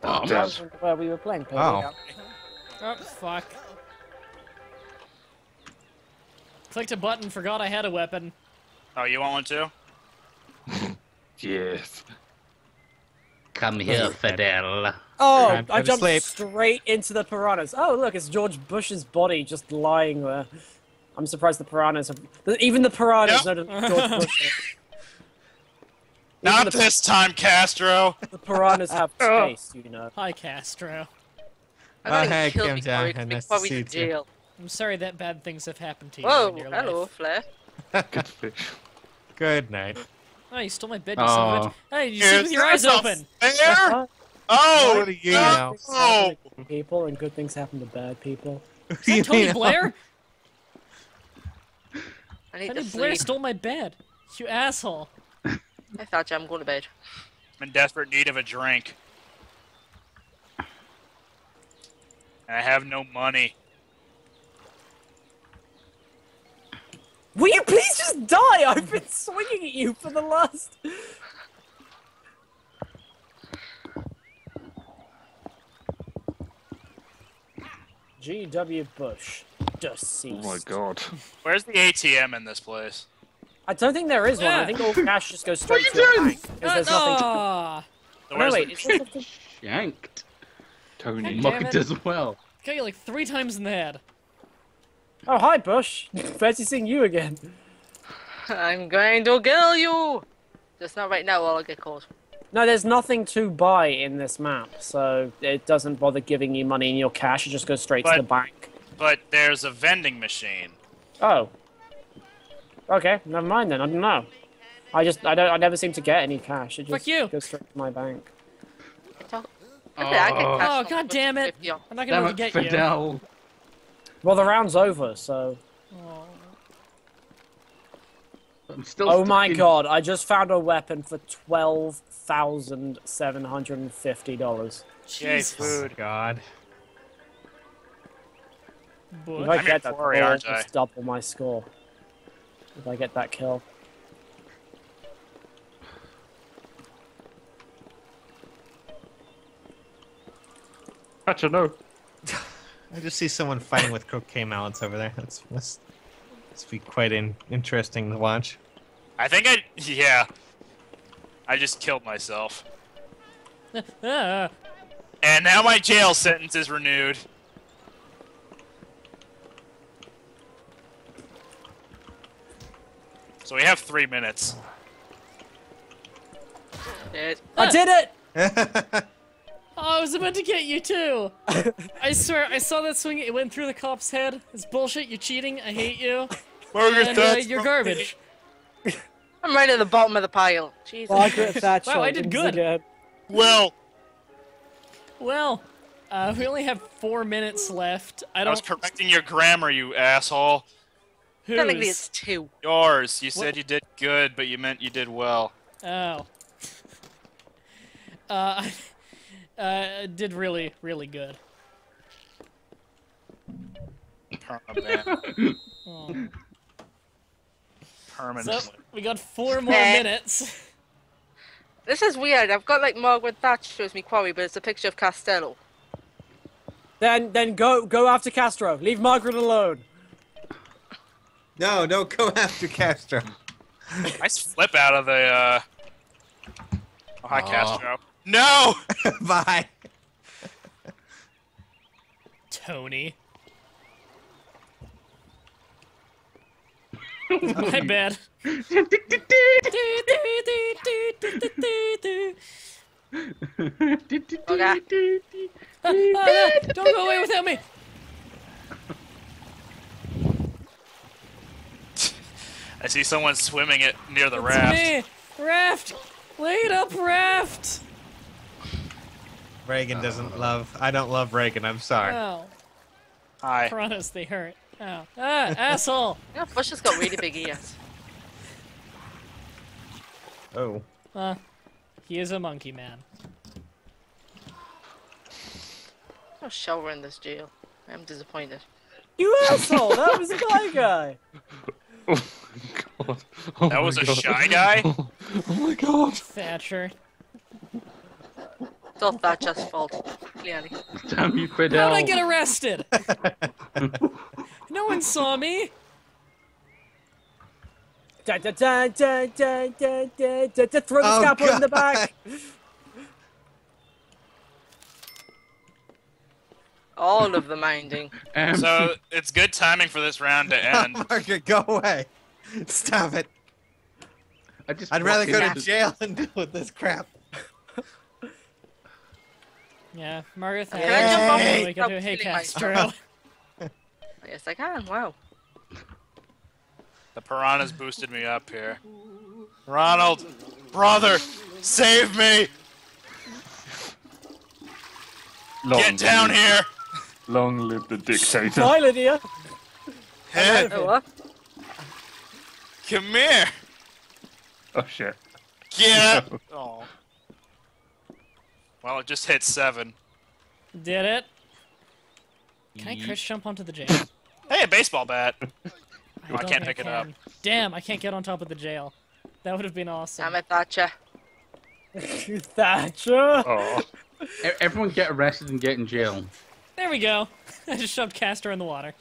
Bombs.
damn.
That was where we were playing. Peggy.
Oh.
Oh, fuck. Clicked a button, forgot I had a weapon.
Oh, you want one too?
Yes.
Come here, Fidel.
Oh,
Time to
I jumped
sleep.
straight into the piranhas. Oh, look, it's George Bush's body just lying there. I'm surprised the piranhas have. Even the piranhas
Yep.
know that George Bush.
Not
the,
this time, Castro.
the piranhas have oh. space, you know.
Hi, Castro.
I
Oh,
got
hey,
killed
Kim
me
Jong,
Quarry,
and
to
nice to
Quarry
see
to
you.
jail.
I'm sorry that bad things have happened to you
Whoa,
in your
hello,
life.
Flair.
Good fish.
Good night.
Oh, you stole my bed, you son of a
Oh.
bitch. Hey, you sleep with your eyes open.
Fair? Uh-huh. Oh,
What do you know?
Oh,
People and good things happen to bad people.
Is that Tony
know?
Blair?
I need
Tony
to
Blair
sleep.
stole my bed. You asshole.
I thought you. I'm going to bed.
I'm in desperate need of a drink. And I have no money.
Will you please just die? I've been swinging at you for the last. G.W. Bush, deceased.
Oh my god.
Where's the ATM in this place?
I don't think there is one. I think all cash just goes straight
you
to your
doing?
bank. Because there's nothing. To...
Ah,
Oh, no, wait.
the-
Is there something...
Tony.
Damn
Mugged as well.
got you like three times in the head.
Oh, hi, Bush. Fancy seeing you again.
I'm going to kill you! Just not right now, or I'll get caught.
No, there's nothing to buy in this map, so it doesn't bother giving you money in your cash. It just goes straight to the bank.
But there's a vending machine.
Oh. Okay, never mind then. I don't know. I just I don't I never seem to get any cash. It
Fuck
just
you.
goes straight to my bank.
I talk- I bet I get
Oh.
Oh, god damn it. I'm not gonna
Damn
be
it,
able to get you.
Fidel.
Well, the round's over, so.
Oh.
I'm still
Oh my
in-
god! I just found a weapon for twelve thousand seven hundred and fifty dollars.
Yay,
Jesus.
food.
Oh god.
Bush.
If I
I'm
get that,
quarry,
I'll
I?
just double my score. If I get that kill.
Gotcha, no.
I just see someone fighting with croquet mallets over there. That's must, must be quite in, interesting to watch.
I think I. Yeah. I just killed myself. And now my jail sentence is renewed. So we have three minutes.
Dead.
I did it!
oh, I was about to get you too. I swear, I saw that swing. It went through the cop's head. It's bullshit. You're cheating. I hate you.
Margaret
And uh,
Thatcher.
you're garbage.
I'm right at the bottom of the pile. Jesus.
Margaret Thatcher.
Wow, I did good.
again.
Well,
Well, uh, we only have four minutes left. I
I was correcting your grammar, you asshole.
Technically,
Whose?
it's two.
Yours. You said
What?
you did good, but you meant you did well.
Oh. Uh, I uh, did really, really good.
Permanent.
Oh.
Permanently.
So we got four more minutes.
This is weird. I've got like Margaret Thatcher as me quarry, but it's a picture of Castello.
Then, then go, go after Castro. Leave Margaret alone.
No, don't go after Castro.
Nice flip out of the. Uh... Oh, hi,
Aw.
Castro. No!
Bye.
Tony. My bad.
Okay.
Ah, ah, don't go away without me.
I see someone swimming it near the
It's
raft.
me. Raft. Wait up, raft.
Reagan doesn't love. I don't love Reagan. I'm sorry.
Oh,
Hi.
piranhas, they hurt. Oh, ah, asshole.
Yeah, Bush has got really big ears.
Oh.
Uh, he is a monkey man.
No shower in this jail. I'm disappointed.
You asshole! That was a guy guy.
Oh my god. Oh
That
my
was a shy guy?
Oh, my god.
Thatcher.
Still Thatcher's fault, clearly.
Damn you,
How did I get arrested? no one saw me.
Da, da, da, da, da, da, da, da, throw the
oh,
God. in the back.
All of the minding.
Um,
so it's good timing for this round to end.
Margaret, go away. Stop it.
I just
I'd rather go to jail and deal with this crap.
Yeah, Margaret
Can I jump off
Thatcher. We can do
top
hey Castro.
Yes, I can. Wow.
The piranhas boosted me up here. Ronald, brother, save me!
Long
Get down
live-
here!
Long live the dictator.
Bye, Lydia.
Hey, come here!
Oh shit.
Get up! Oh. Well, it just hit seven.
Did it? Can I crit jump onto the jail?
Hey, a baseball bat.
I,
I
don't
can't
think
pick it up.
Damn, I can't get on top of the jail. That would have been awesome.
I'm a Thatcher.
Thatcher.
Oh.
E- Everyone get arrested and get in jail.
There we go. I just shoved Castor in the water.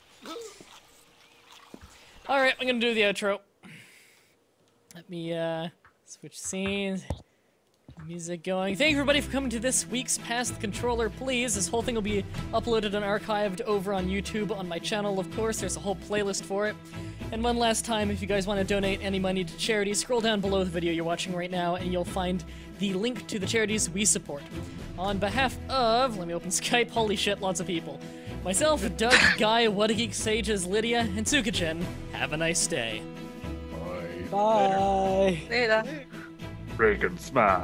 Alright, I'm gonna do the outro. Let me uh switch scenes. Music going. Thank you everybody for coming to this week's Pass the Controller Please. This whole thing will be uploaded and archived over on YouTube on my channel, of course. There's a whole playlist for it. And one last time, if you guys want to donate any money to charity, scroll down below the video you're watching right now and you'll find the link to the charities we support. On behalf of, let me open Skype, holy shit, lots of people. Myself, Doug, Guy, Whattageek Sages, Lydia, and Tsuukgin, have a nice day. Bye.
Bye.
Later.
Reagan smash.